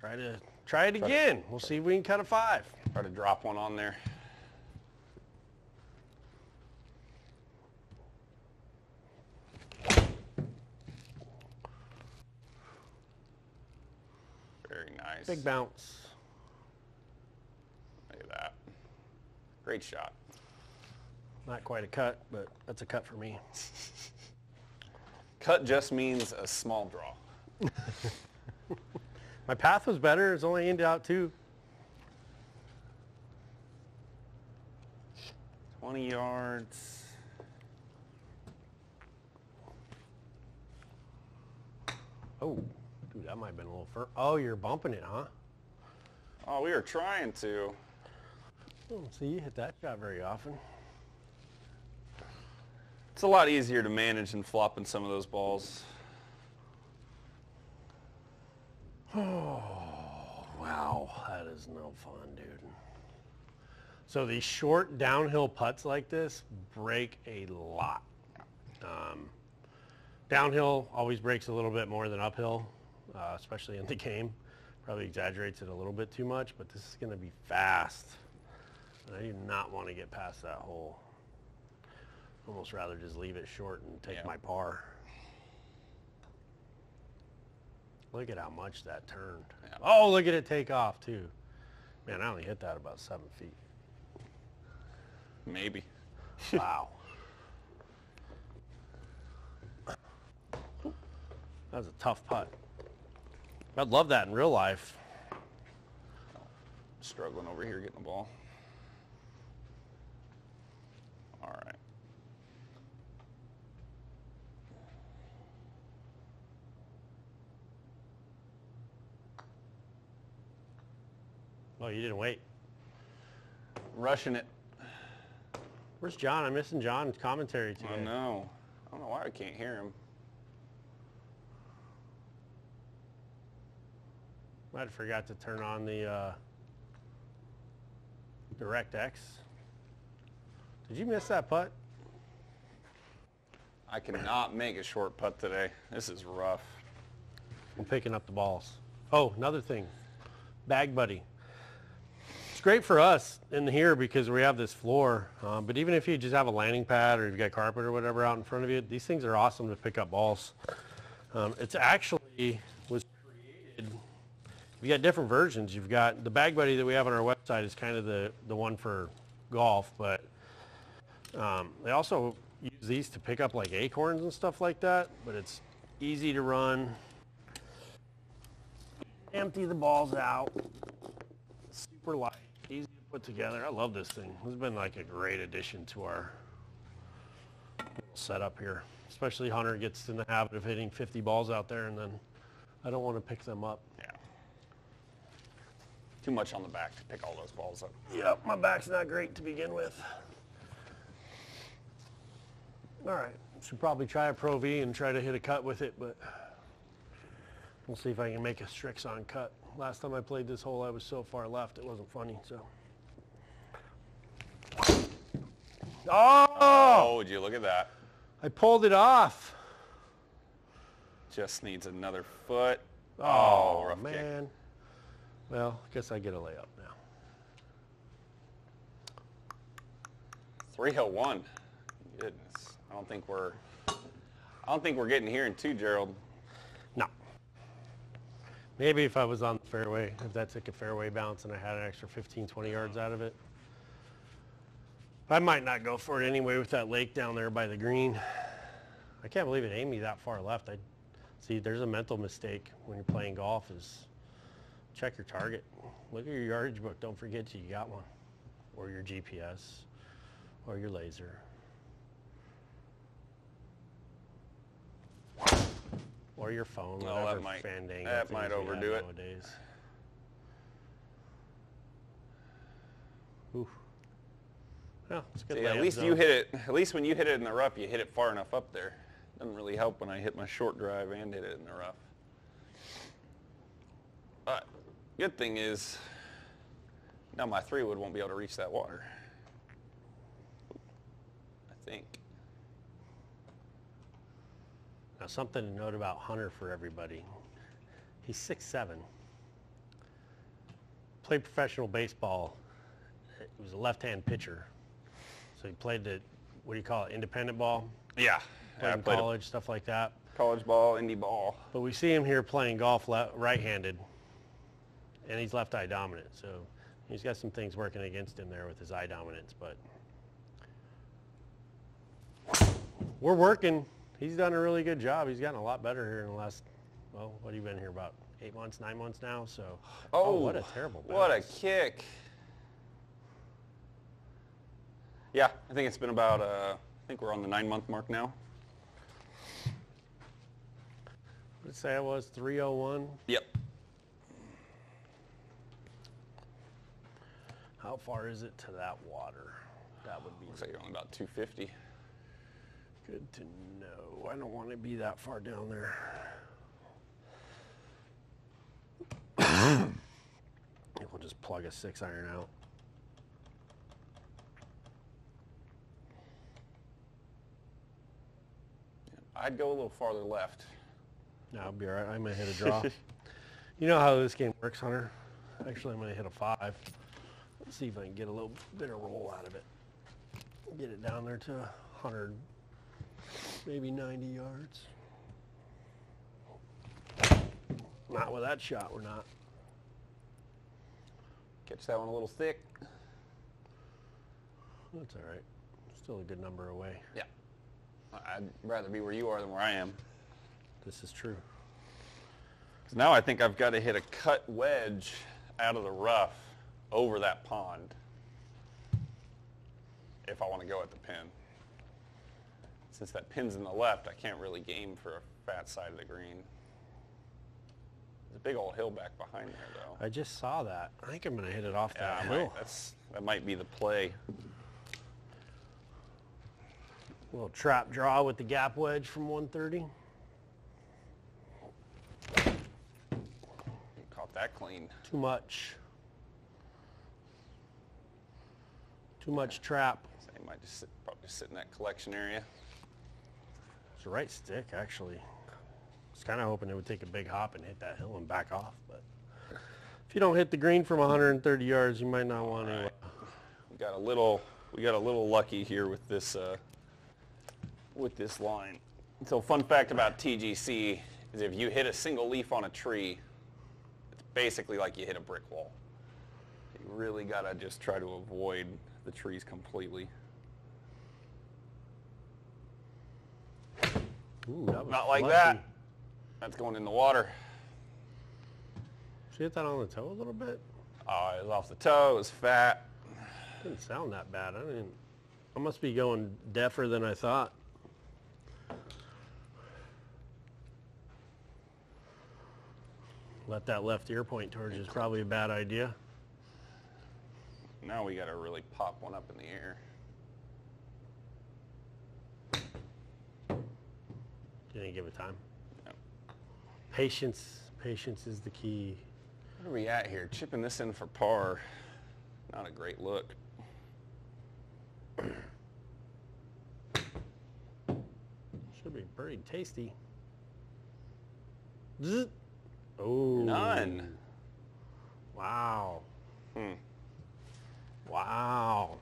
Try to try it again. We'll see if we can cut a five. Try to drop one on there. Very nice. Big bounce. Look at that. Great shot. Not quite a cut, but that's a cut for me. Cut just means a small draw. My path was better. It's only ended out two. 20 yards. Oh, that might have been a little fur. Oh, you're bumping it, huh? Oh, we are trying to. Oh, see, you hit that shot very often. It's a lot easier to manage than flopping some of those balls. Oh, wow, that is no fun, dude. So these short downhill putts like this break a lot. Um, downhill always breaks a little bit more than uphill, uh, especially in the game. Probably exaggerates it a little bit too much, but this is going to be fast. And I do not want to get past that hole. Almost rather just leave it short and take Yeah. my par. Look at how much that turned. Yeah. Oh, look at it take off too. Man, I only hit that about seven feet. Maybe. Wow. that was a tough putt. I'd love that in real life. Struggling over here getting the ball. All right. Oh, you didn't wait. Rushing it. Where's John? I'm missing John's commentary today. I know. I don't know why I can't hear him. Might have forgot to turn on the uh, DirectX. Did you miss that putt? I cannot make a short putt today. This is rough. I'm picking up the balls. Oh, another thing. Bag buddy. It's great for us in here because we have this floor. Um, but even if you just have a landing pad or you've got carpet or whatever out in front of you, these things are awesome to pick up balls. Um, it's actually. You got different versions. You've got the bag buddy that we have on our website is kind of the the one for golf, but um, they also use these to pick up like acorns and stuff like that. But it's easy to run empty the balls out. Super light, easy to put together. I love this thing. This has been like a great addition to our setup here. Especially Hunter gets in the habit of hitting 50 balls out there and then I don't want to pick them up. Too much on the back to pick all those balls up. Yep, my back's not great to begin with. All right, should probably try a Pro V and try to hit a cut with it, but we'll see if I can make a Strixon cut. Last time I played this hole, I was so far left, it wasn't funny, so. Oh! Oh, would you look at that? I pulled it off. Just needs another foot. Oh, oh rough kick. Well, I guess I get a layup now. 301. Goodness. I don't think we're I don't think we're getting here in two, Gerald. No. Maybe if I was on the fairway, if that took a fairway bounce and I had an extra 15, 20 yards uh-huh. out of it. I might not go for it anyway with that lake down there by the green. I can't believe it aimed me that far left. I see there's a mental mistake when you're playing golf is check your target. Look at your yardage book. Don't forget you got one. Or your GPS or your laser. Or your phone, Oh, that might- fandango that might overdo it. nowadays. Oof. Well, it's good See, at least you hit it. At least when you hit it in the rough, you hit it far enough up there. Doesn't really help when I hit my short drive and hit it in the rough. But good thing is, now my three wood won't be able to reach that water. I think. Now, something to note about Hunter for everybody. He's six seven. Played professional baseball. He was a left-hand pitcher. So he played the, what do you call it, independent ball? Yeah. Played I in played college, stuff like that. college ball, indie ball. But we see him here playing golf right-handed, and he's left eye dominant. So he's got some things working against him there with his eye dominance. But we're working. He's done a really good job. He's gotten a lot better here in the last, well, what have you been here about eight months, nine months now? So, Oh, what a terrible What a kick. Yeah, I think it's been about, uh, I think we're on the nine month mark now. Let's say I was 301. Yep. How far is it to that water? That would be Looks like you're only about 250. Good to know. I don't want to be that far down there. we'll just plug a six iron out. I'd go a little farther left. No, I'll be all right. I'm going to hit a draw. you know how this game works, Hunter. Actually, I'm going to hit a five. Let's see if I can get a little bit of roll out of it. Get it down there to 100, maybe 90 yards. Not with that shot, we're not. Catch that one a little thick. That's all right. Still a good number away. Yeah. I'd rather be where you are than where I am. This is true. now I think I've got to hit a cut wedge out of the rough over that pond if I want to go at the pin. Since that pin's in the left, I can't really game for a fat side of the green. There's a big old hill back behind there, though. I just saw that. I think I'm going to hit it off Yeah, that I hill. might, that's, that might be the play. little trap draw with the gap wedge from 130. Caught that clean. Too much. Too much trap. So he might just sit, probably just sit in that collection area. It's the right stick, actually. I was kind of hoping it would take a big hop and hit that hill and back off, but if you don't hit the green from 130 yards, you might not want to. We got a little, we got a little lucky here with this, uh, with this line. So fun fact about TGC is if you hit a single leaf on a tree, it's basically like you hit a brick wall. You really gotta just try to avoid the trees completely. Ooh, that was Not like flushy. that. That's going in the water. Did you hit that on the toe a little bit? Oh, it was off the toe. It was fat. Didn't sound that bad. I didn't. I must be going deafer than I thought. Let that left ear point towards you is probably a bad idea. Now we gotta really pop one up in the air. You didn't give it time. No. Patience. Patience is the key. Where are we at here? Chipping this in for par. Not a great look. Should be pretty tasty. Zzz. Oh. None. Wow. Hmm. Wow.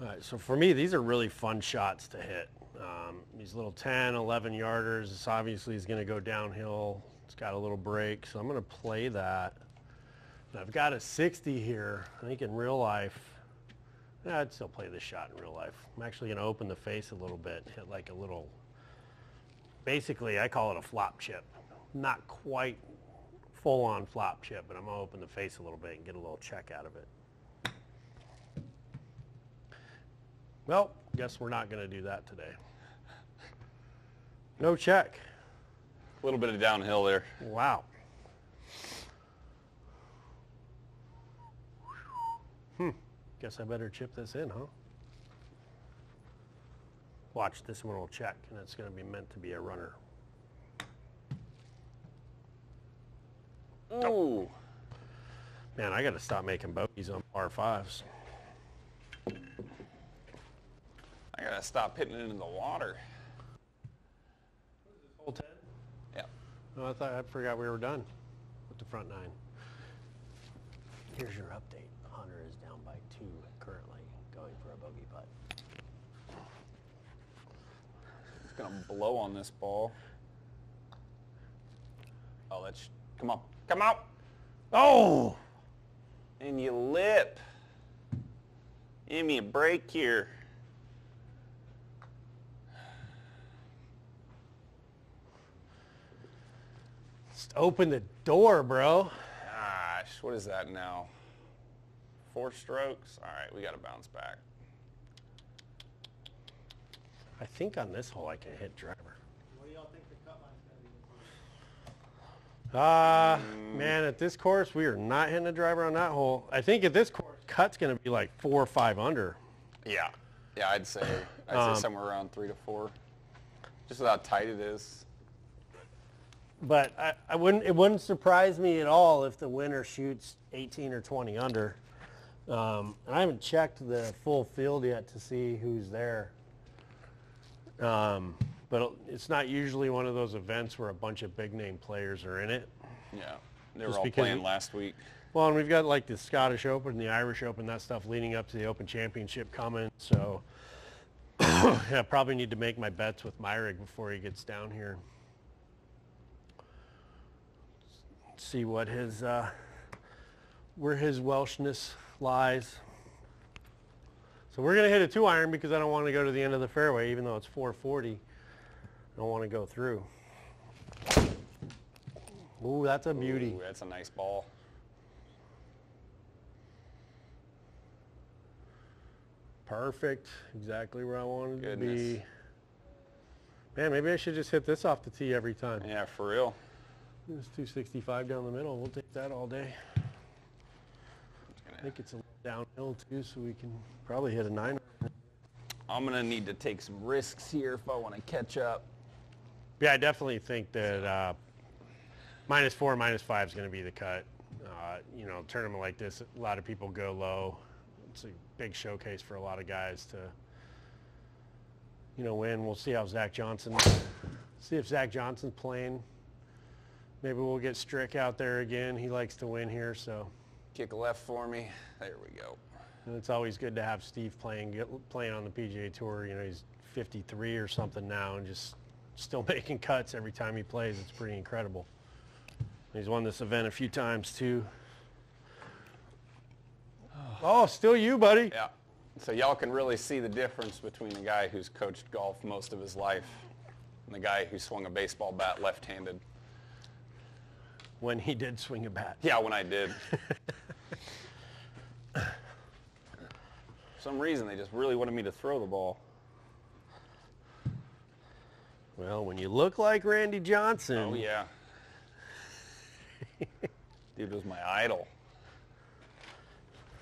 All right, so for me, these are really fun shots to hit. Um, these little 10, 11 yarders, this obviously is going to go downhill. It's got a little break, so I'm going to play that. And I've got a 60 here. I think in real life, yeah, I'd still play this shot in real life. I'm actually going to open the face a little bit, hit like a little, basically I call it a flop chip. Not quite full on flop chip, but I'm going to open the face a little bit and get a little check out of it. Well, guess we're not going to do that today. No check. A little bit of downhill there. Wow. Hmm. Guess I better chip this in, huh? Watch, this one will check, and it's going to be meant to be a runner. Ooh. Man, I got to stop making bogeys on par fives. I gotta stop hitting it in the water. Hole 10? Yeah. Oh, I thought I forgot we were done with the front nine. Here's your update. Hunter is down by two currently, going for a bogey putt. It's gonna blow on this ball. Oh, that's come on, come out, Oh! and you lip. Give me a break here. Just open the door, bro. Gosh, what is that now? Four strokes. All right, we got to bounce back. I think on this hole I can hit driver. What do y'all think the cut line's gonna be? this week? Uh, man, at this course, we are not hitting a driver on that hole. I think at this course, cut's going to be like four or five under. Yeah. Yeah, I'd say I'd Um, say somewhere around three to four. Just with how tight it is. But I, I wouldn't. It wouldn't surprise me at all if the winner shoots 18 or 20 under. Um, and I haven't checked the full field yet to see who's there. Um, but it's not usually one of those events where a bunch of big name players are in it. Yeah. They were Just all because playing last week. Well, and we've got like the Scottish Open, the Irish Open, that stuff leading up to the Open Championship coming. So, yeah, probably need to make my bets with Myrig before he gets down here. See what his, uh, where his Welshness lies. So we're gonna hit a two iron because I don't want to go to the end of the fairway, even though it's 440. I don't want to go through. Ooh, that's a beauty. Ooh, that's a nice ball. Perfect. Exactly where I wanted to be. Man, maybe I should just hit this off the tee every time. Yeah, for real. It's 265 down the middle. We'll take that all day. I think it's a little downhill too, so we can probably hit a nine. I'm gonna need to take some risks here if I want to catch up. Yeah, I definitely think that uh, minus four, minus five is going to be the cut. Uh, you know, tournament like this, a lot of people go low. It's a big showcase for a lot of guys to, you know, win. We'll see how Zach Johnson, see if Zach Johnson's playing. Maybe we'll get Strick out there again. He likes to win here, so. Kick left for me. There we go. And it's always good to have Steve playing get, playing on the PGA Tour. You know, he's 53 or something now, and just still making cuts every time he plays. It's pretty incredible. He's won this event a few times too. Oh. oh, still you, buddy. Yeah. So y'all can really see the difference between the guy who's coached golf most of his life and the guy who swung a baseball bat left-handed. When he did swing a bat. Yeah, when I did. For some reason, they just really wanted me to throw the ball. Well, when you look like Randy Johnson. Oh, yeah. Dude was my idol.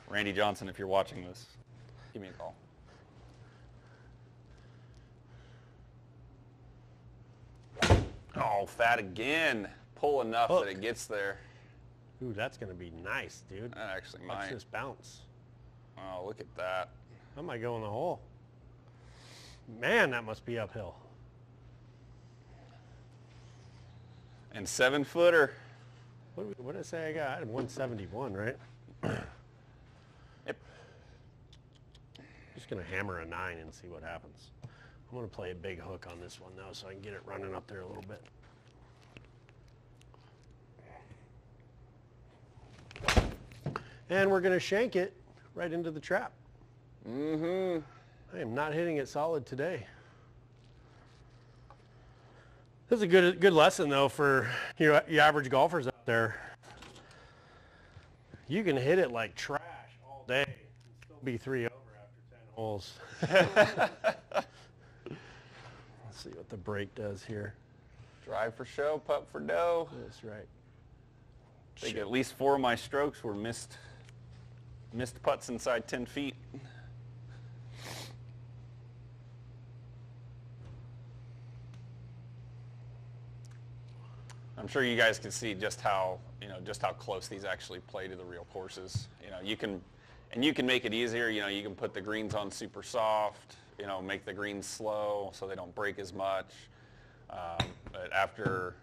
Randy Johnson, if you're watching this, give me a call. Oh, fat again. Pull enough Hook. that it gets there. Ooh, that's going to be nice, dude. That actually Watch might. this bounce. Oh, look at that. I might go in the hole. Man, that must be uphill. And seven footer. What, did what did I say I got? I had 171, right? Yep. just gonna hammer a nine and see what happens. I'm gonna play a big hook on this one though, so I can get it running up there a little bit. And we're gonna shank it right into the trap. Mm-hmm. I am not hitting it solid today. This is a good good lesson though for your, your average golfers out there. You can hit it like trash all day and still be three over after 10 holes. Let's see what the break does here. Drive for show, putt for dough. That's right. I think at least four of my strokes were missed missed putts inside 10 feet. I'm sure you guys can see just how, you know, just how close these actually play to the real courses. You know, you can, and you can make it easier, you know, you can put the greens on super soft, you know, make the greens slow so they don't break as much. Um, but after,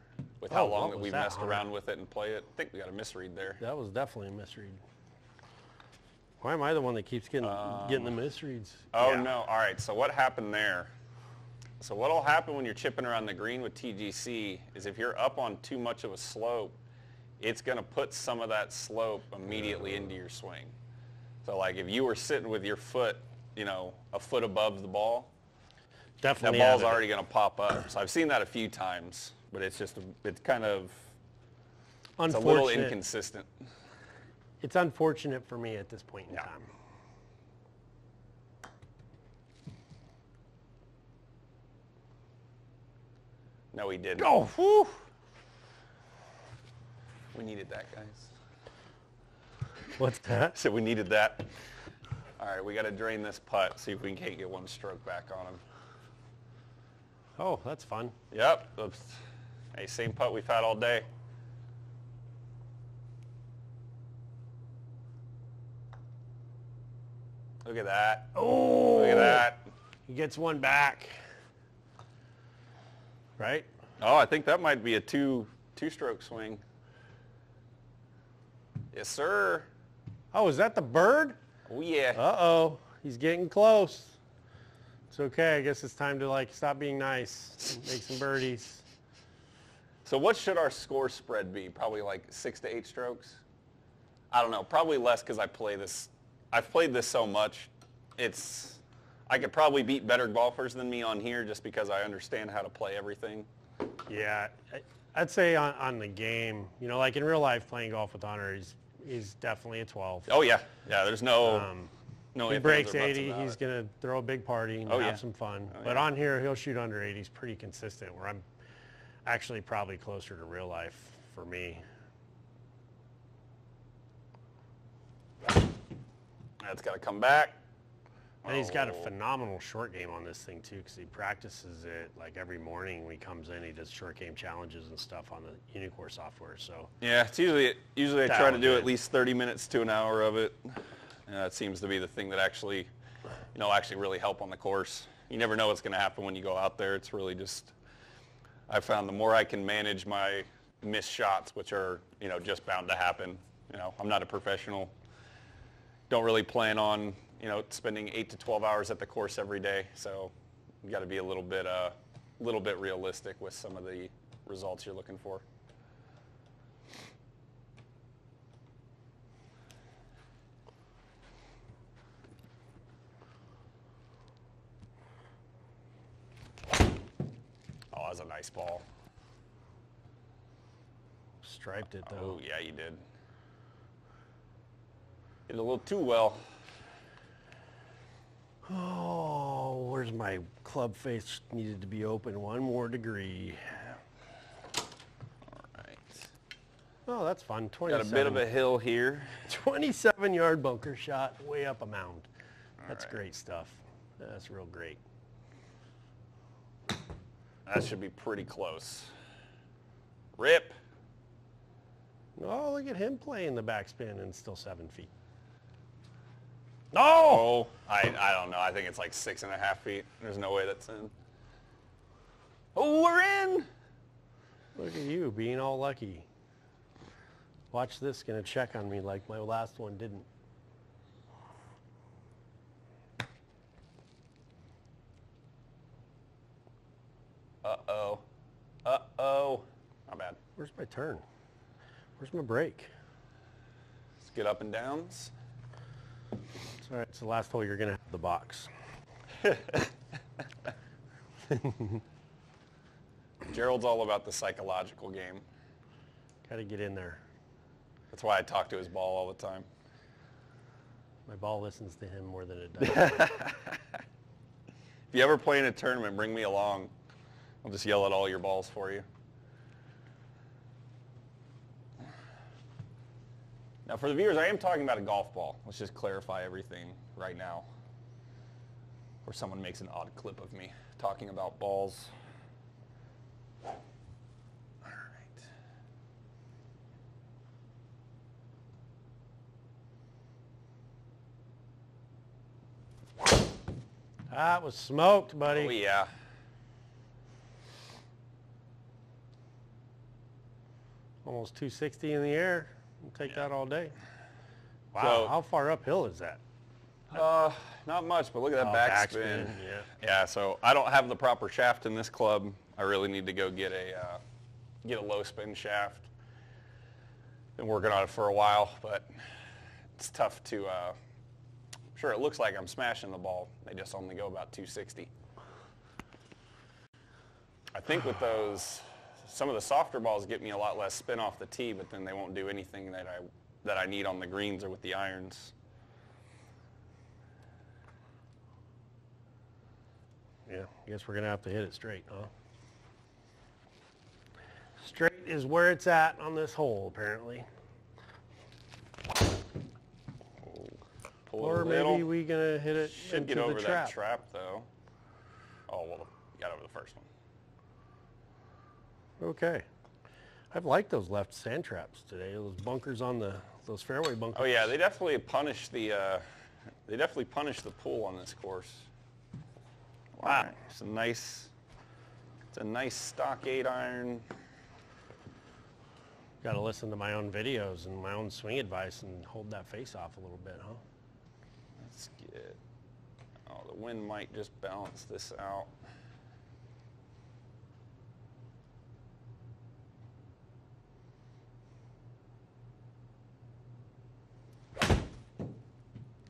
with how Oh, long that we've that, messed Hunter? around with it and play it, I think we got a misread there. That was definitely a misread. Why am I the one that keeps getting getting the misreads? Oh Yeah. no! All right. So what happened there? So what'll happen when you're chipping around the green with TGC is if you're up on too much of a slope, it's going to put some of that slope immediately mm. into your swing. So like if you were sitting with your foot, you know, a foot above the ball, Definitely that ball's already going to pop up. So I've seen that a few times, but it's just it's kind of it's a little inconsistent. It's unfortunate for me at this point in Yeah. time. No, he didn't. Oh, whew. We needed that, guys. What's that? So we needed that. All right, we got to drain this putt, see if we can't get one stroke back on him. Oh, that's fun. Yep. Oops. Hey, same putt we've had all day. Look at that. Oh, Look at oh. that. He gets one back. Right? Oh, I think that might be a two two stroke swing. Yes, sir. Oh, is that the bird? Oh yeah. Uh-oh. He's getting close. It's okay. I guess it's time to like stop being nice. and Make some birdies. So what should our score spread be? Probably like six to eight strokes? I don't know. Probably less because I play this. I've played this so much. It's. I could probably beat better golfers than me on here just because I understand how to play everything. Yeah, I'd say on, on the game, you know, like in real life playing golf with Hunter, he's, he's definitely a 12. Oh yeah, yeah. There's no Um, no. he breaks 80, he's going to throw a big party and Oh, have yeah. some fun. Oh, but yeah. on here, he'll shoot under 80s pretty consistent, where I'm actually probably closer to real life for me. That's got to come back. And he's got a Oh. phenomenal short game on this thing too, because he practices it like every morning when he comes in. He does short game challenges and stuff on the Uneekor software. So Yeah, it's usually usually I try to do at least 30 minutes to an hour of it. And that seems to be the thing that actually, you know, actually really help on the course. You never know what's going to happen when you go out there. It's really just, I found the more I can manage my missed shots, which are, you know, just bound to happen. You know, I'm not a professional. Don't really plan on, you know, spending eight to 12 hours at the course every day. So you got to be a little bit, uh, little bit realistic with some of the results you're looking for. Oh, that's a nice ball. striped it though. Oh, yeah, you did. Did a little too well. Oh, where's my club face needed to be open one more degree. All right. Oh, that's fun. Got a bit of a hill here. 27 yard bunker shot way up a mound. That's right. great stuff. That's real great. That should be pretty close. Rip. Oh, look at him playing the backspin and still seven feet. No! Oh, I, I don't know. I think it's like six and a half feet. There's no way that's in. Oh, we're in! Look at you being all lucky. Watch this gonna check on me like my last one didn't. Uh-oh. Uh-oh. Not bad. Where's my turn? Where's my break? Let's get up and downs. It's all right. It's the last hole you're going to have the box. Gerald's all about the psychological game. Got to get in there. That's why I talk to his ball all the time. My ball listens to him more than it does. If you ever play in a tournament, bring me along. I'll just yell at all your balls for you. Now for the viewers, I am talking about a golf ball. Let's just clarify everything right now. Or someone makes an odd clip of me talking about balls. All right. that was smoked, buddy. Oh yeah. Almost 260 in the air. We'll take that all day. Wow. So- how far uphill is that? Uh, not much, but look at that Oh, backspin. backspin, yeah. Yeah. So I don't have the proper shaft in this club. I really need to go get a uh, get a low spin shaft. Been working on it for a while, but it's tough to. Uh, sure, it looks like I'm smashing the ball. They just only go about 260. I think with those, some of the softer balls get me a lot less spin off the tee, but then they won't do anything that I that I need on the greens or with the irons. Yeah, I guess we're going to have to hit it straight, huh? Straight is where it's at on this hole, apparently. Pull Or maybe we going to hit it Should get over the that trap. trap though. Oh well, got over the first one. Okay. I've liked those left sand traps today. Those bunkers on the, those fairway bunkers. Oh yeah, they definitely punish the. Uh, they definitely punish the pool on this course. Wow, it's a nice. It's a nice stock eight iron. Got to listen to my own videos and my own swing advice and hold that face off a little bit, huh? Let's get. Oh, the wind might just balance this out.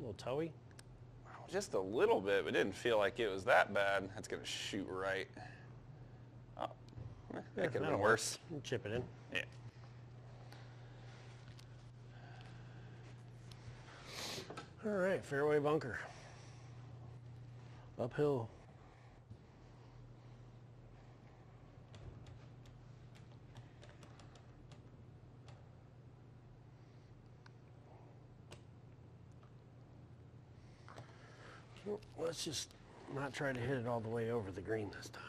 A little toey. Just a little bit, but didn't feel like it was that bad. That's gonna shoot right. Oh, that could have been worse. Chip it in. Yeah. All right, fairway bunker. Uphill. Let's just not try to hit it all the way over the green this time.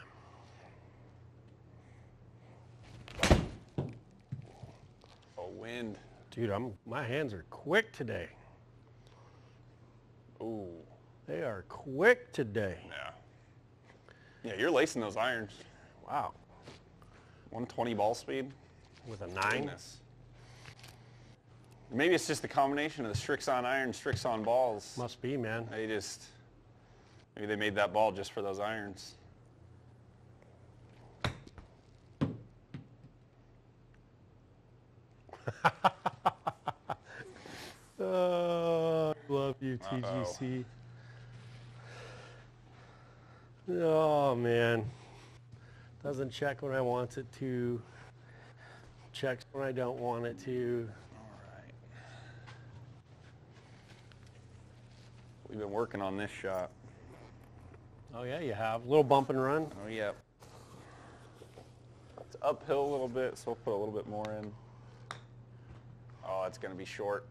Oh, wind. Dude, I'm my hands are quick today. Ooh. They are quick today. Yeah. Yeah, you're lacing those irons. Wow. 120 ball speed. With a nine. Goodness. Maybe it's just the combination of the Srixon iron, Srixon balls. Must be, man. They just, maybe they made that ball just for those irons. Oh, love you, TGC. Oh, man. Doesn't check when I want it to. Checks when I don't want it to. All right. We've been working on this shot. Oh, yeah, you have. A little bump and run. Oh, yeah. It's uphill a little bit, so we'll put a little bit more in. Oh, it's going to be short.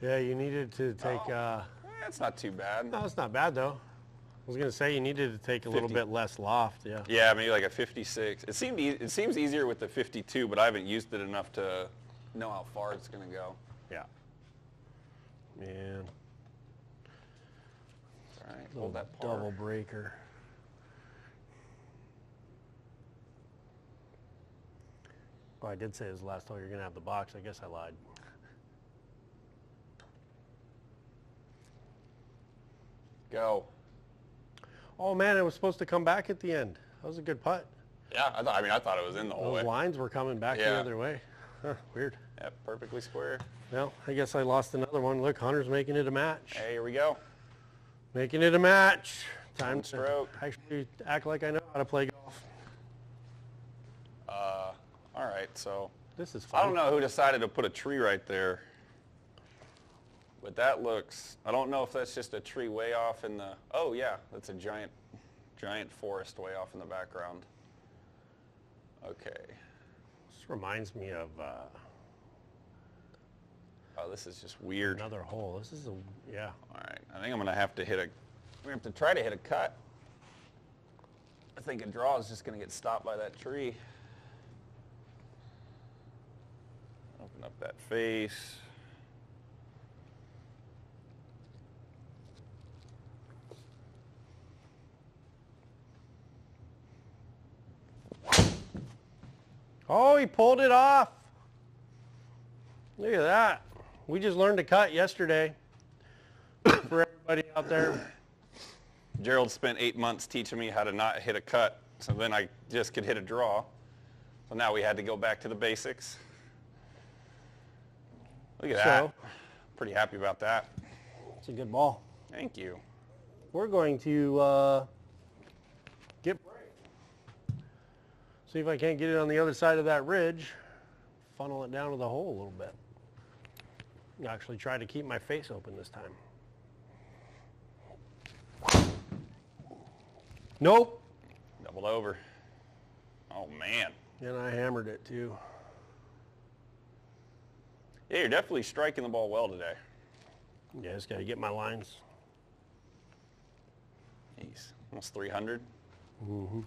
Yeah, you needed to take, Oh. uh, Eh, It's not too bad. no, it's not bad, though. I was going to say you needed to take a little bit less loft, yeah. Yeah, maybe like a 56. It seemed e- it seems easier with the 52, but I haven't used it enough to know how far it's going to go. Yeah. Man, right, little hold that par. double breaker. Oh, I did say it was the last hole you're going to have the box. I guess I lied. Go. Oh, man, it was supposed to come back at the end. That was a good putt. Yeah, I thought. I mean, I thought it was in the whole Those way. lines were coming back the other way. Huh, weird. Yep, perfectly square. Well, I guess I lost another one. Look, Hunter's making it a match. Hey, here we go. Making it a match. Time to stroke. actually act like I know how to play golf. Uh, all right, so This is fun. I don't know who decided to put a tree right there, but that looks. I don't know if that's just a tree way off in the. Oh yeah, that's a giant, giant forest way off in the background. Okay. This reminds me of uh, Oh, this is just weird. another hole. This is a yeah. All right, I think I'm gonna have to hit a. I'm gonna have to try to hit a cut. I think a draw is just gonna get stopped by that tree. Open up that face. Oh, he pulled it off. Look at that. We just learned to cut yesterday. For everybody out there. Gerald spent eight months teaching me how to not hit a cut, so then I just could hit a draw. So now we had to go back to the basics. Look at So? that. Pretty happy about that. It's a good ball. Thank you. We're going to uh, get break. See if I can't get it on the other side of that ridge. Funnel it down to the hole a little bit. Actually try to keep my face open this time. Nope. Doubled over. Oh man. And I hammered it too. Yeah, you're definitely striking the ball well today. Yeah, just got to get my lines. Jeez, almost 300. Mm-hmm.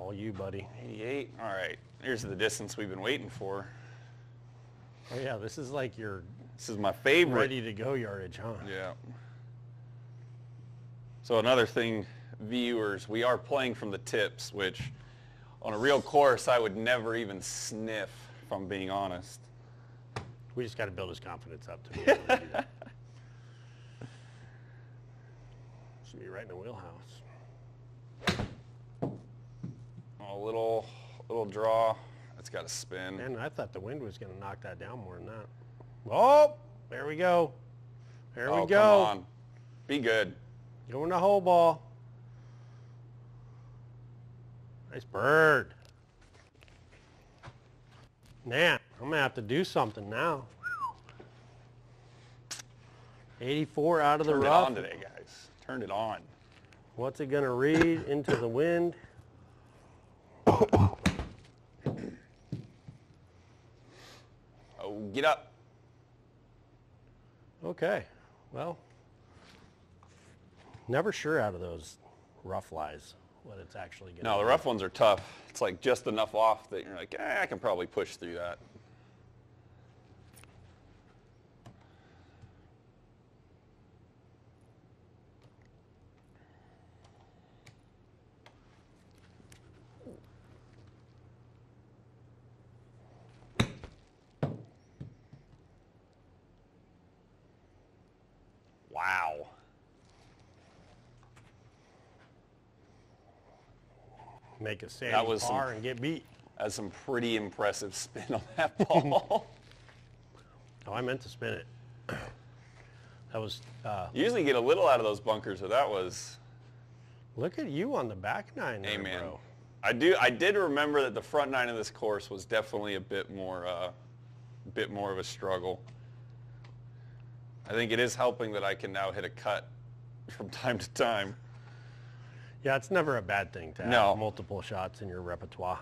All you, buddy. 88. All right, here's the distance we've been waiting for. Oh yeah, this is like your This is my favorite. ready to go yardage, huh? Yeah. So another thing, viewers, we are playing from the tips, which on a real course I would never even sniff, if I'm being honest. We just got to build his confidence up to be able to do that. Should be right in the wheelhouse. A little, little draw. That's got to spin. And I thought the wind was going to knock that down more than that. Oh, there we go. There oh, we go. come on. Be good. Going to hole ball. Nice bird. Man, I'm going to have to do something now. 84 out of the Turned it on today, guys. Turned it on. What's it going to read into the wind? Oh, get up. Okay. Well, never sure out of those rough lies what it's actually going to No, the rough ones are tough. It's like just enough off that you're like, eh, I can probably push through that. Wow. A That was some- and get beat. That's some pretty impressive spin on that ball. Oh, I meant to spin it. That was, uh, you usually get a little out of those bunkers, but that was, look at you on the back nine there, bro. I do. I did remember that the front nine of this course was definitely a bit more, uh, bit more of a struggle. I think it is helping that I can now hit a cut from time to time. Yeah, it's never a bad thing to have No. multiple shots in your repertoire.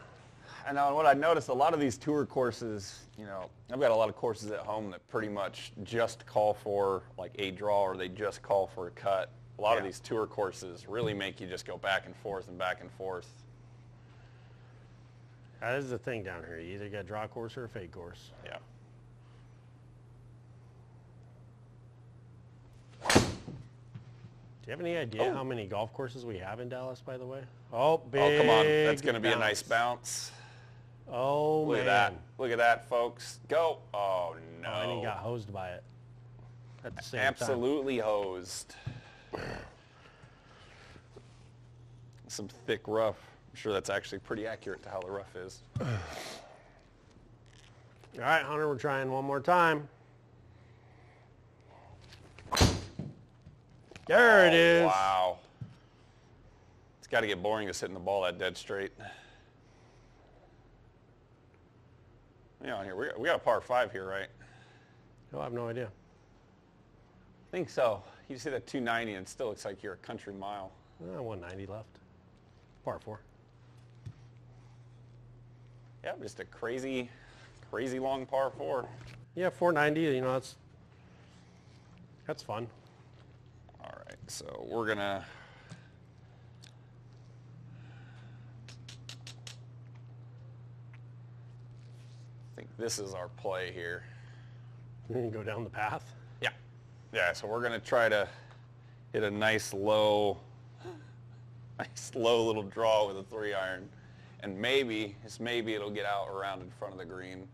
And now what I noticed, a lot of these tour courses, you know, I've got a lot of courses at home that pretty much just call for like a draw or they just call for a cut. A lot of these tour courses really make you just go back and forth and back and forth. That is the thing down here. You either got a draw course or a fade course. Yeah. Do you have any idea Oh. how many golf courses we have in Dallas, by the way? Oh, big Oh, come on. That's going to be a nice bounce. Oh, Look man. at that. Look at that, folks. Go. Oh, no. Oh, and he got hosed by it at the same time. Absolutely hosed. some thick rough. I'm sure that's actually pretty accurate to how the rough is. All right, Hunter, we're trying one more time. There it Oh, is. Wow. It's got to get boring just hitting the ball that dead straight. Yeah, here we got, we got a par five here, right? Oh, I have no idea. I think so. You see that 290 and it still looks like you're a country mile. Uh, 190 left. Par four. Yeah, just a crazy, crazy long par four. Yeah, 490. You know, that's that's fun. So we're gonna. I think this is our play here. Go down the path. Yeah. Yeah, so we're gonna try to hit a nice low, nice low little draw with a three iron. And maybe, just maybe it'll get out around in front of the green.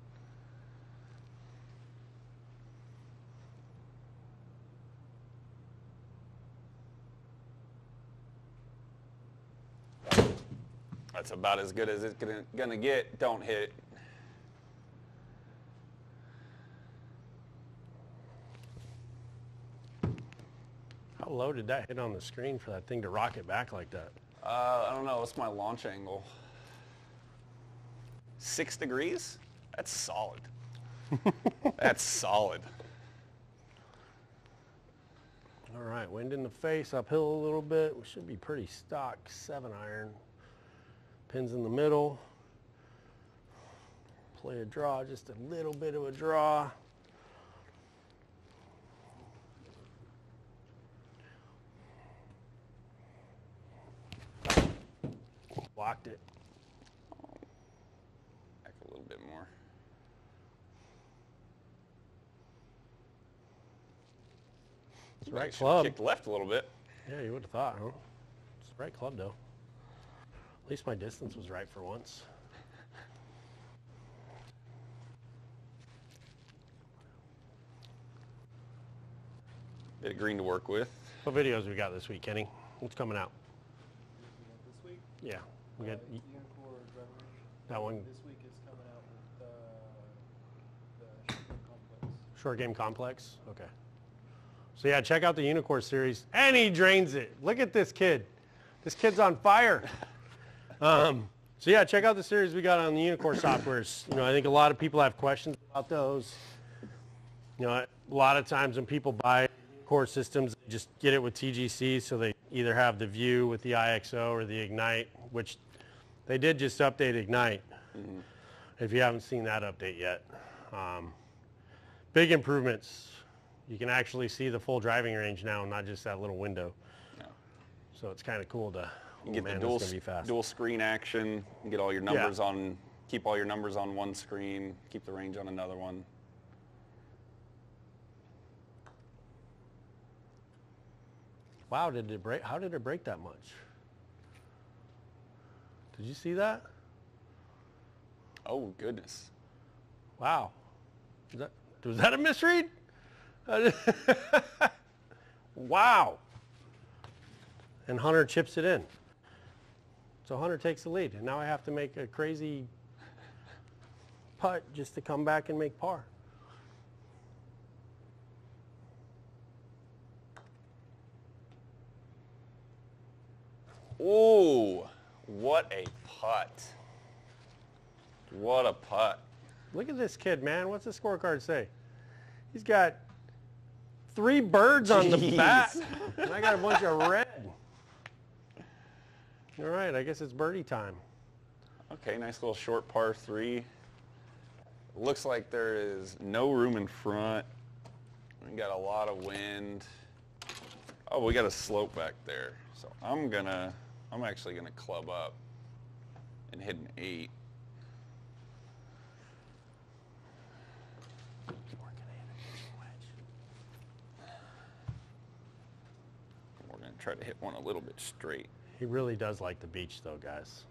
That's about as good as it's gonna, gonna get. Don't hit. How low did that hit on the screen for that thing to rock it back like that? Uh, I don't know. What's my launch angle? Six degrees? That's solid. That's solid. All right, wind in the face, uphill a little bit. We should be pretty stock. Seven iron. Pins in the middle. Play a draw, just a little bit of a draw. Blocked it. Back a little bit more. It's the right club. Kicked left a little bit. Yeah, you would have thought, huh? It's the right club, though. At least my distance was right for once. Bit of green to work with. What videos we got this week, Kenny? What's coming out? This week, Yeah, we got uh, Uneekor that one. This week is coming out with uh, the Shipping Complex. Short game complex. Okay. So yeah, check out the Uneekor series, and he drains it. Look at this kid. This kid's on fire. Um, so yeah, check out the series we got on the Uneekor softwares. You know, I think a lot of people have questions about those. You know, a lot of times when people buy core systems, they just get it with TGC, so they either have the View with the EYEXO or the Ignite, which they did just update Ignite. If you haven't seen that update yet. Um, big improvements. You can actually see the full driving range now, not just that little window. So it's kind of cool to, You get man, the dual, this is gonna be fast. dual screen action. You get all your numbers on, keep all your numbers on one screen, keep the range on another one. Wow, did it break? How did it break that much? Did you see that? Oh, goodness. Wow. Is that, was that a misread? wow. And Hunter chips it in. So Hunter takes the lead. And now I have to make a crazy putt just to come back and make par. Ooh, what a putt. What a putt. Look at this kid, man. What's the scorecard say? He's got three birds on the bat. And I got a bunch of red. All right, I guess it's birdie time. Okay, nice little short par three. Looks like there is no room in front. We got a lot of wind. Oh, we got a slope back there. So I'm gonna, I'm actually gonna club up and hit an eight. We're gonna try to hit one a little bit straight. He really does like the beach, though, guys.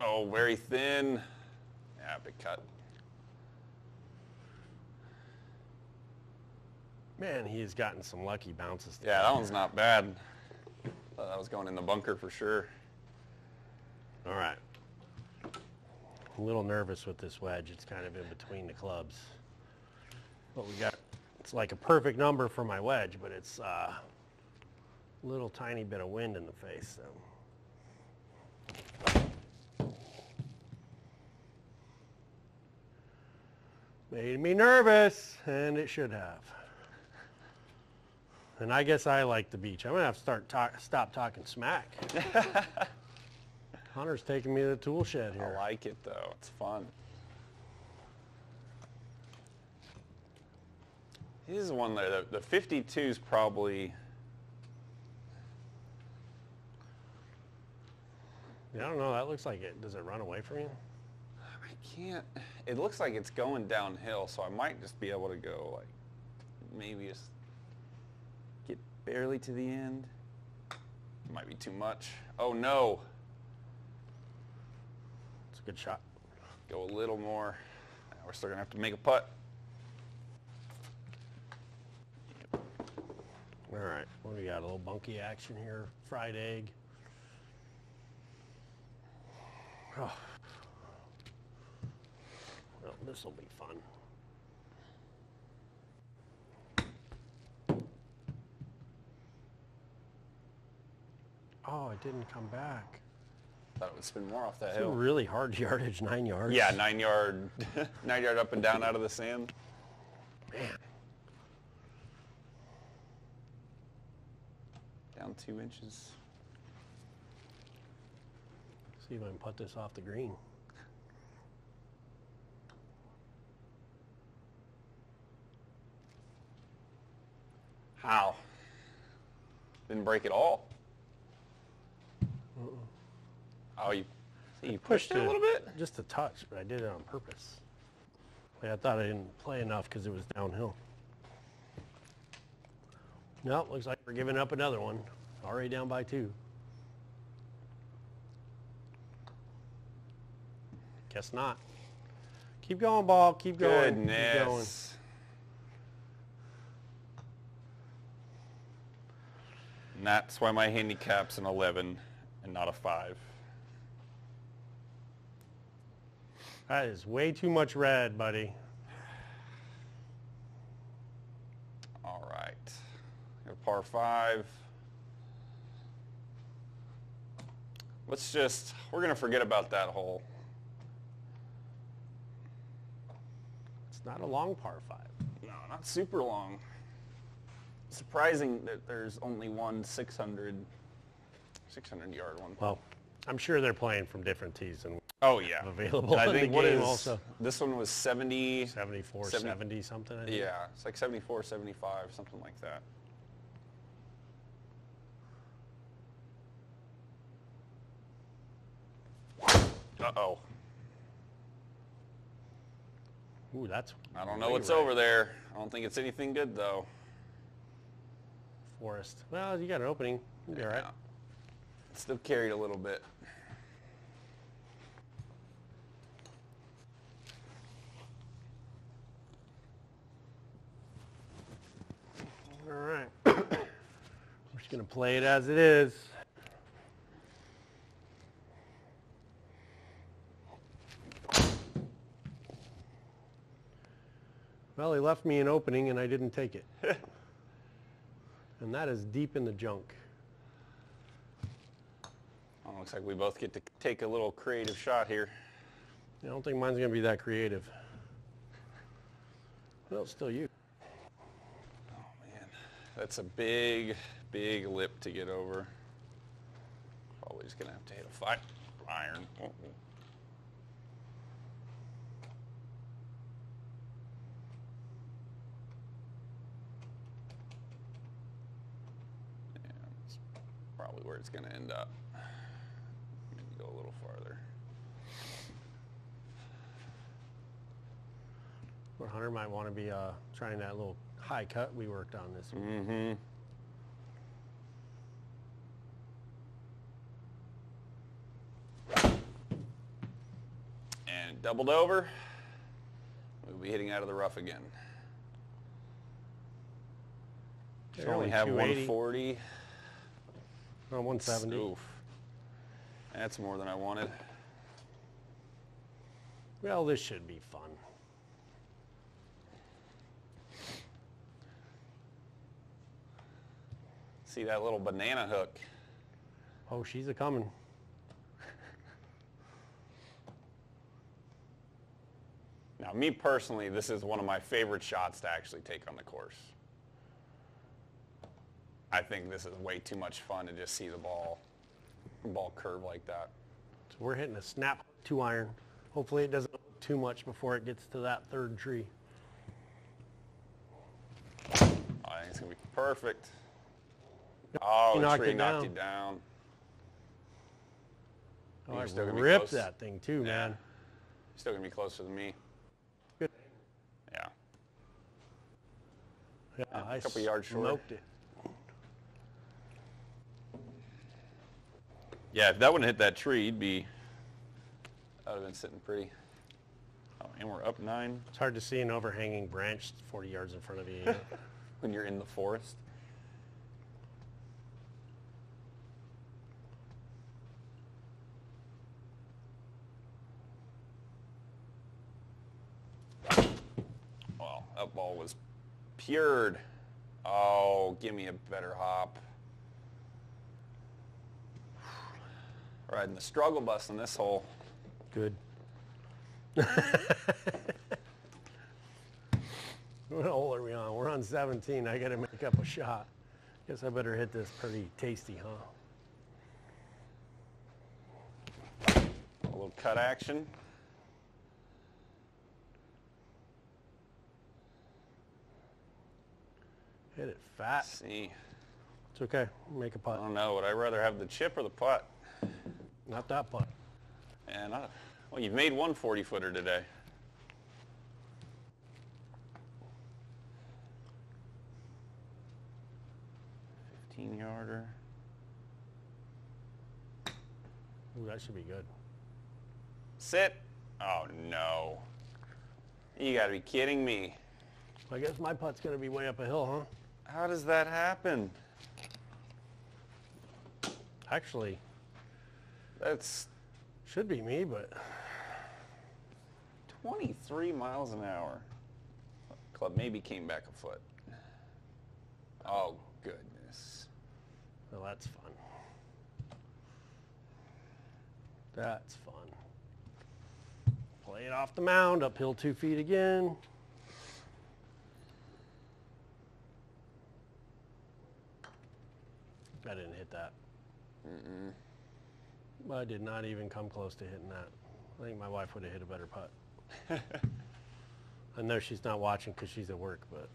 Oh, very thin. Yeah, big cut. Man, he has gotten some lucky bounces. today. Yeah, that one's not bad. Thought that was going in the bunker for sure. All right. A little nervous with this wedge. It's kind of in between the clubs. But we got, it's like a perfect number for my wedge, but it's uh, a little tiny bit of wind in the face. So. Made me nervous, and it should have. And I guess I like the beach. I'm gonna have to start talk, stop talking smack. Hunter's taking me to the tool shed I like it though. It's fun. This is one there. the, the 52 is probably Yeah, I don't know. That looks like it. Does it run away from you? I can't. It looks like it's going downhill, so I might just be able to go like maybe just get barely to the end. Might be too much. Oh no. It's a good shot. Go a little more. We're still gonna have to make a putt. All right. What do we got? A little bunky action here. Fried egg. Oh. Well, this will be fun. Oh, it didn't come back. Thought it would spin more off that It's a hill. really hard yardage, nine yards. Yeah, nine yard, nine yard up and down out of the sand. Man. Down two inches. See if I can put this off the green. How? Didn't break at all. Oh, you, see, you pushed it a little bit. Just a touch, but I did it on purpose. I thought I didn't play enough because it was downhill. No, looks like we're giving up another one. Already down by two. Guess not. Keep going, ball. Keep going. Keep going. Goodness. And that's why my handicap's an 11 and not a 5. That is way too much red, buddy. All right. Got a par 5. Let's just, we're going to forget about that hole. It's not a long par five. No, not super long. Surprising that there's only one 600, 600 yard one. Well, I'm sure they're playing from different tees and Oh yeah, available I think what game is- also. This one was 70. 74, 70 70 something. I think. Yeah, it's like 74, 75, something like that. Uh-oh. Ooh, that's. I don't know what's right. over there. I don't think it's anything good though. Forest. Well, you got an opening. You'll be all right. Yeah. Still carried a little bit. All right. We're just gonna play it as it is. Well, he left me an opening and I didn't take it. and that is deep in the junk. Oh, looks like we both get to take a little creative shot here. I don't think mine's gonna be that creative. Well, it's still you. Oh man, that's a big, big lip to get over. Probably just gonna have to hit a five iron. Oh, oh. Yeah, that's probably where it's gonna end up. Maybe go a little farther. Or Hunter might want to be uh, trying that little high cut we worked on this week. Mm-hmm. And doubled over. We'll be hitting out of the rough again. They're only have 280. 140. Oh, 170. Oof. That's more than I wanted. Well, this should be fun. See that little banana hook? Oh, she's a coming. Now, me personally, this is one of my favorite shots to actually take on the course. I think this is way too much fun to just see the ball, ball curve like that. So we're hitting a snap two iron. Hopefully it doesn't look too much before it gets to that third tree. I think it's gonna be perfect. Oh, the knocked tree it knocked down. you down. Oh, You're I still gonna be ripped that thing too, Yeah. man. Still gonna be closer than me. Good. Yeah. Yeah, Yeah, I couple yards short. smoked it. Yeah, if that wouldn't hit that tree, you'd be. That would have been sitting pretty. Oh, and we're up nine It's hard to see an overhanging branch 40 yards in front of you. you know? when you're in the forest. Well, that ball was pured. Oh, give me a better hop. Riding the struggle bus in this hole. Good. what hole are we on? We're on 17. I got to make up a shot. Guess I better hit this pretty tasty, huh? A little cut action. Hit it fat. see. It's okay. Make a putt. I don't know. Would I rather have the chip or the putt? Not that putt. And I, well, you've made one 40 footer today. Fifteen yarder. Ooh, that should be good. Sit. Oh no. You got to be kidding me. I guess my putt's going to be way up a hill, huh? How does that happen? Actually, That's should be me, but 23 miles an hour. Club maybe came back a foot. Oh goodness. well, that's fun. That's fun. Play it off the mound, uphill two feet again. I didn't hit that. I did not even come close to hitting that. I think my wife would have hit a better putt. I know she's not watching because she's at work, but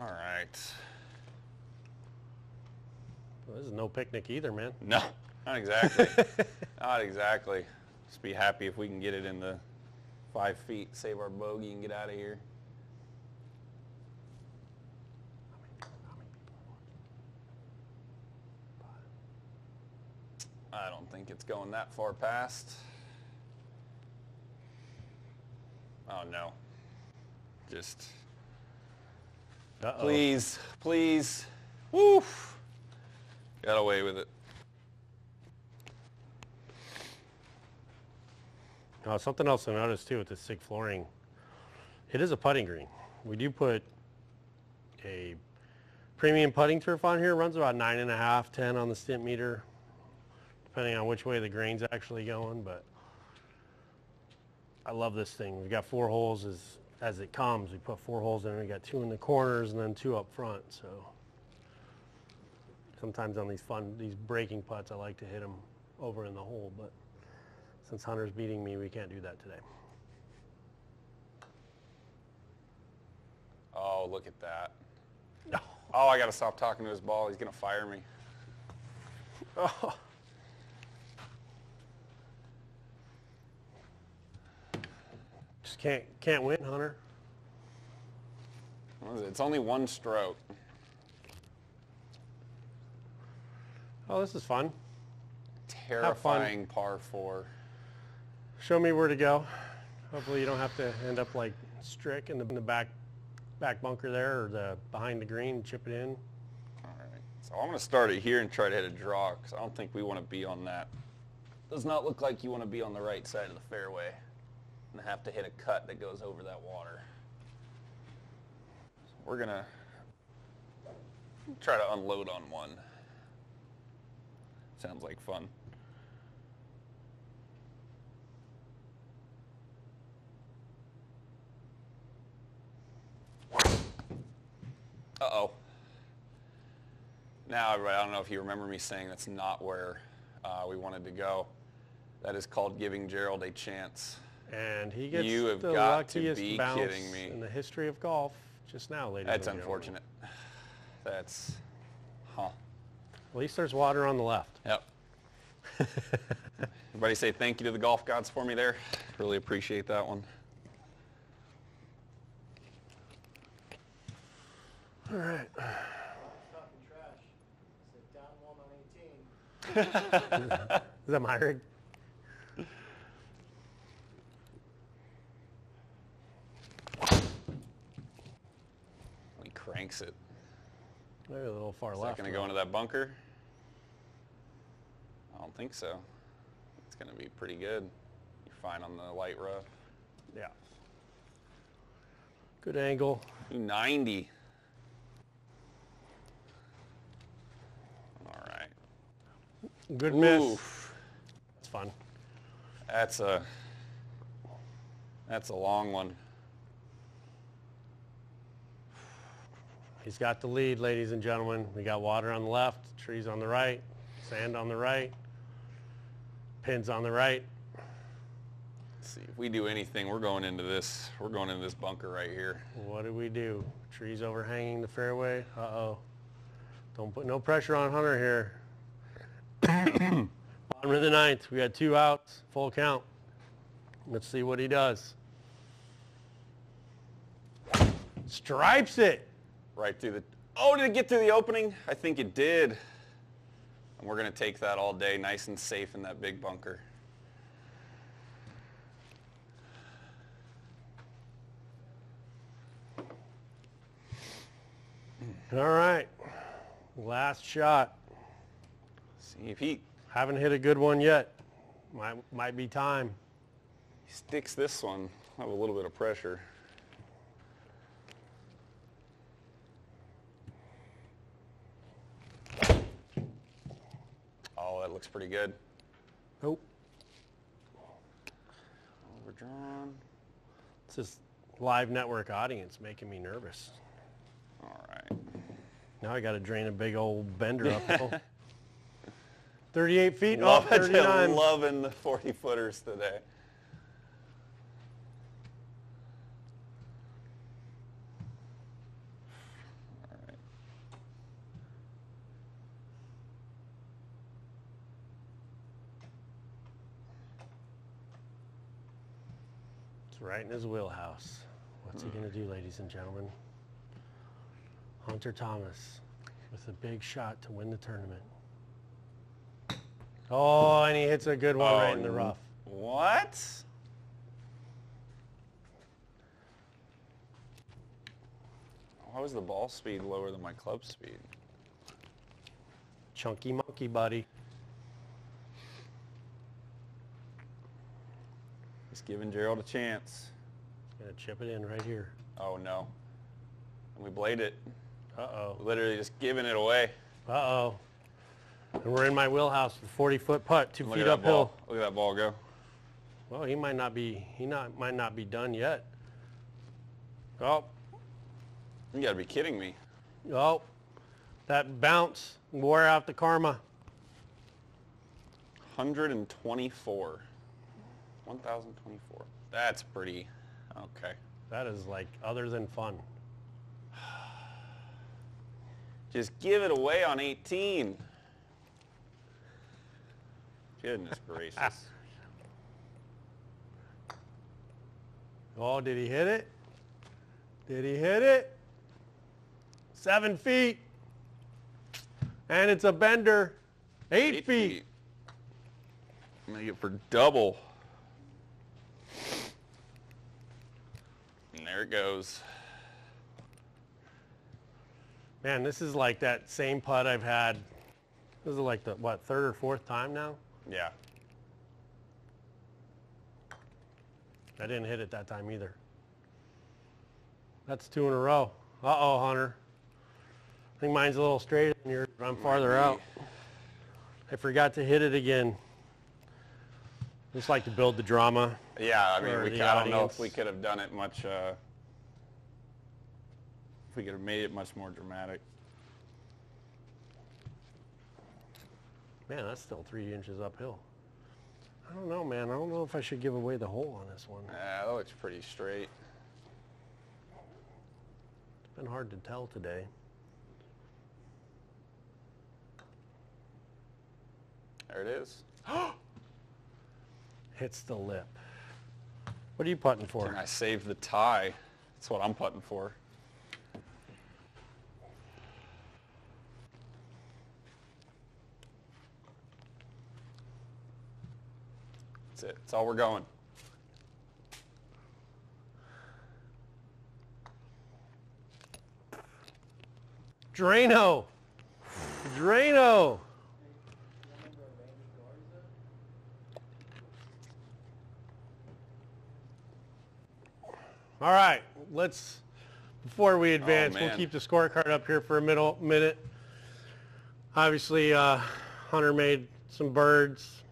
All right. well, this is no picnic either, man. No, not exactly. not exactly. Just be happy if we can get it in the five feet, save our bogey, and get out of here. I don't think it's going that far past. Oh no. Just Uh-oh. please, please. Woof. Got away with it. Now, something else I noticed too with the SIG flooring, it is a putting green. We do put a premium putting turf on here. Runs about nine and a half, ten on the stimp meter, depending on which way the grain's actually going. But I love this thing. We've got four holes as as it comes. We put four holes in. it. We got two in the corners and then two up front. So sometimes on these fun these breaking putts, I like to hit them over in the hole, but since Hunter's beating me, we can't do that today. Oh, look at that. Oh, I got to stop talking to his ball. He's going to fire me. Oh. Just can't can't win, Hunter. What is it? It's only one stroke. Oh, this is fun. Terrifying par four. Show me where to go. Hopefully you don't have to end up like Strick in the, in the back back bunker there or the behind the green, chip it in. All right. So I'm going to start it here and try to hit a draw because I don't think we want to be on that. Does not look like you want to be on the right side of the fairway and have to hit a cut that goes over that water. So we're to try to unload on one. Sounds like fun. Uh-oh. Now, everybody, I don't know if you remember me saying that's not where uh, we wanted to go. That is called giving Gerald a chance. And he gets You have the got to be bounce kidding me. in the history of golf just now, ladies That's and gentlemen. unfortunate. That's, huh. At least there's water on the left. Yep. Everybody say thank you to the golf gods for me there. Really appreciate that one. All right. Talking trash. Said down one on 18. Is that my rig? He cranks it. Maybe a little far Is that left. going to go into that bunker? I don't think so. It's going to be pretty good. You're fine on the light rough. Yeah. Good angle. 90. All right. Good miss. That's fun. That's a that's a long one. He's got the lead, ladies and gentlemen. We got water on the left, trees on the right, sand on the right, pins on the right. Let's see, if we do anything, we're going into this. We're going into this bunker right here. What do we do? Trees overhanging the fairway. Uh-oh. Don't put no pressure on Hunter here. Bottom of the ninth. We got two outs, full count. Let's see what he does. Stripes it. Right through the. Oh, did it get through the opening? I think it did. And we're gonna take that all day, nice and safe in that big bunker. All right. Last shot. See if he, Haven't hit a good one yet. Might, might be time. he sticks this one. Have a little bit of pressure. Oh, that looks pretty good. Oh, Overdrawn. it's this live network audience making me nervous. All right. Now I got to drain a big old bender uphill. 38 feet. Love, oh, 39. loving the 40 footers today. Right in his wheelhouse. What's he going to do, ladies and gentlemen? Hunter Thomas with a big shot to win the tournament. Oh, and he hits a good one right in the Oh, rough. What? Why was the ball speed lower than my club speed? Chunky monkey, buddy. Just giving Gerald a chance. Gonna chip it in right here. Oh no. And we blade it. Uh-oh. Literally just giving it away. Uh-oh. And we're in my wheelhouse for 40 foot putt, two Look feet uphill. ball. Look at that ball go. Well, he might not be, he not, might not be done yet. Oh, You gotta be kidding me. oh, that bounce wore out the karma. 124. 1,024. That's pretty, okay. That is like other than fun. Just give it away on 18. Goodness gracious. Oh, did he hit it? Did he hit it? Seven feet. And it's a bender. Eight, feet. Make it for double. There it goes. Man, this is like that same putt I've had. This is like the what third or fourth time now. Yeah. I didn't hit it that time either. That's two in a row. Uh-oh, Hunter. I think mine's a little straighter than yours, but I'm farther out. I forgot to hit it again. Just like to build the drama. Yeah, I mean, For we, the I don't know if audience. we could have done it much, uh, if we could have made it much more dramatic. Man, that's still three inches uphill. I don't know, man. I don't know if I should give away the hole on this one. Yeah, that looks pretty straight. It's been hard to tell today. There it is. Hits the lip. What are you putting for? And I saved the tie. That's what I'm putting for. That's it. That's all we're going. Drano. Drano. Remember Randy Garza? All right, let's, before we advance, we'll keep the scorecard up here for a middle, minute. Obviously, uh, Hunter made some birds,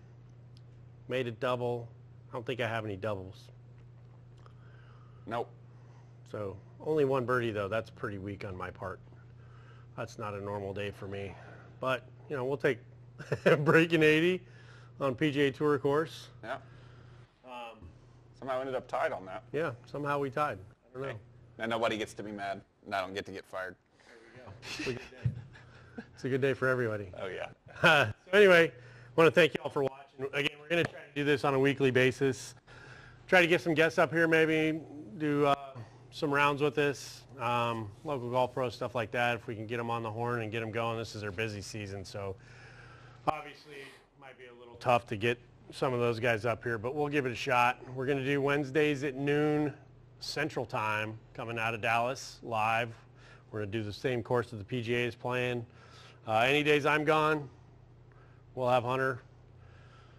made a double. I don't think I have any doubles. Nope. So only one birdie though. That's pretty weak on my part. That's not a normal day for me. But, you know, we'll take breaking 80 on PGA Tour course. Yeah. Somehow ended up tied on that. Yeah, somehow we tied. I don't know. Now nobody gets to be mad, and I don't get to get fired. It's a good day. It's a good day for everybody. Oh yeah. so anyway, I want to thank you all for watching. Again, we're going to try to do this on a weekly basis. Try to get some guests up here, maybe do uh, some rounds with us, um, local golf pros, stuff like that. If we can get them on the horn and get them going, this is their busy season, so obviously it might be a little tough to get some of those guys up here, but we'll give it a shot. We're going to do Wednesdays at noon Central Time, coming out of Dallas live. We're going to do the same course that the PGA is playing. Uh, any days I'm gone, we'll have Hunter.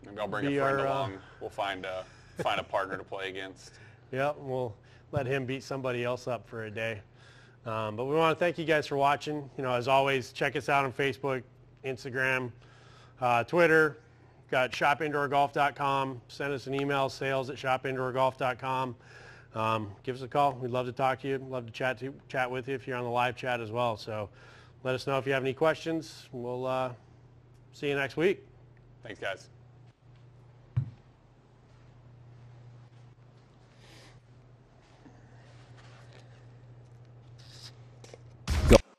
Maybe I'll bring a friend our, uh, along. We'll find a find a partner to play against. Yep, we'll let him beat somebody else up for a day. Um, but we want to thank you guys for watching. You know, as always, check us out on Facebook, Instagram, uh, Twitter. Got shopindoorgolf.com. Send us an email, sales at shopindoorgolf.com. Um, give us a call. We'd love to talk to you. Love to chat to chat with you if you're on the live chat as well. So let us know if you have any questions. We'll uh, see you next week. Thanks, guys.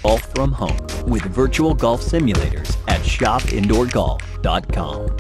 Golf from home with virtual golf simulators at shopindoorgolf.com.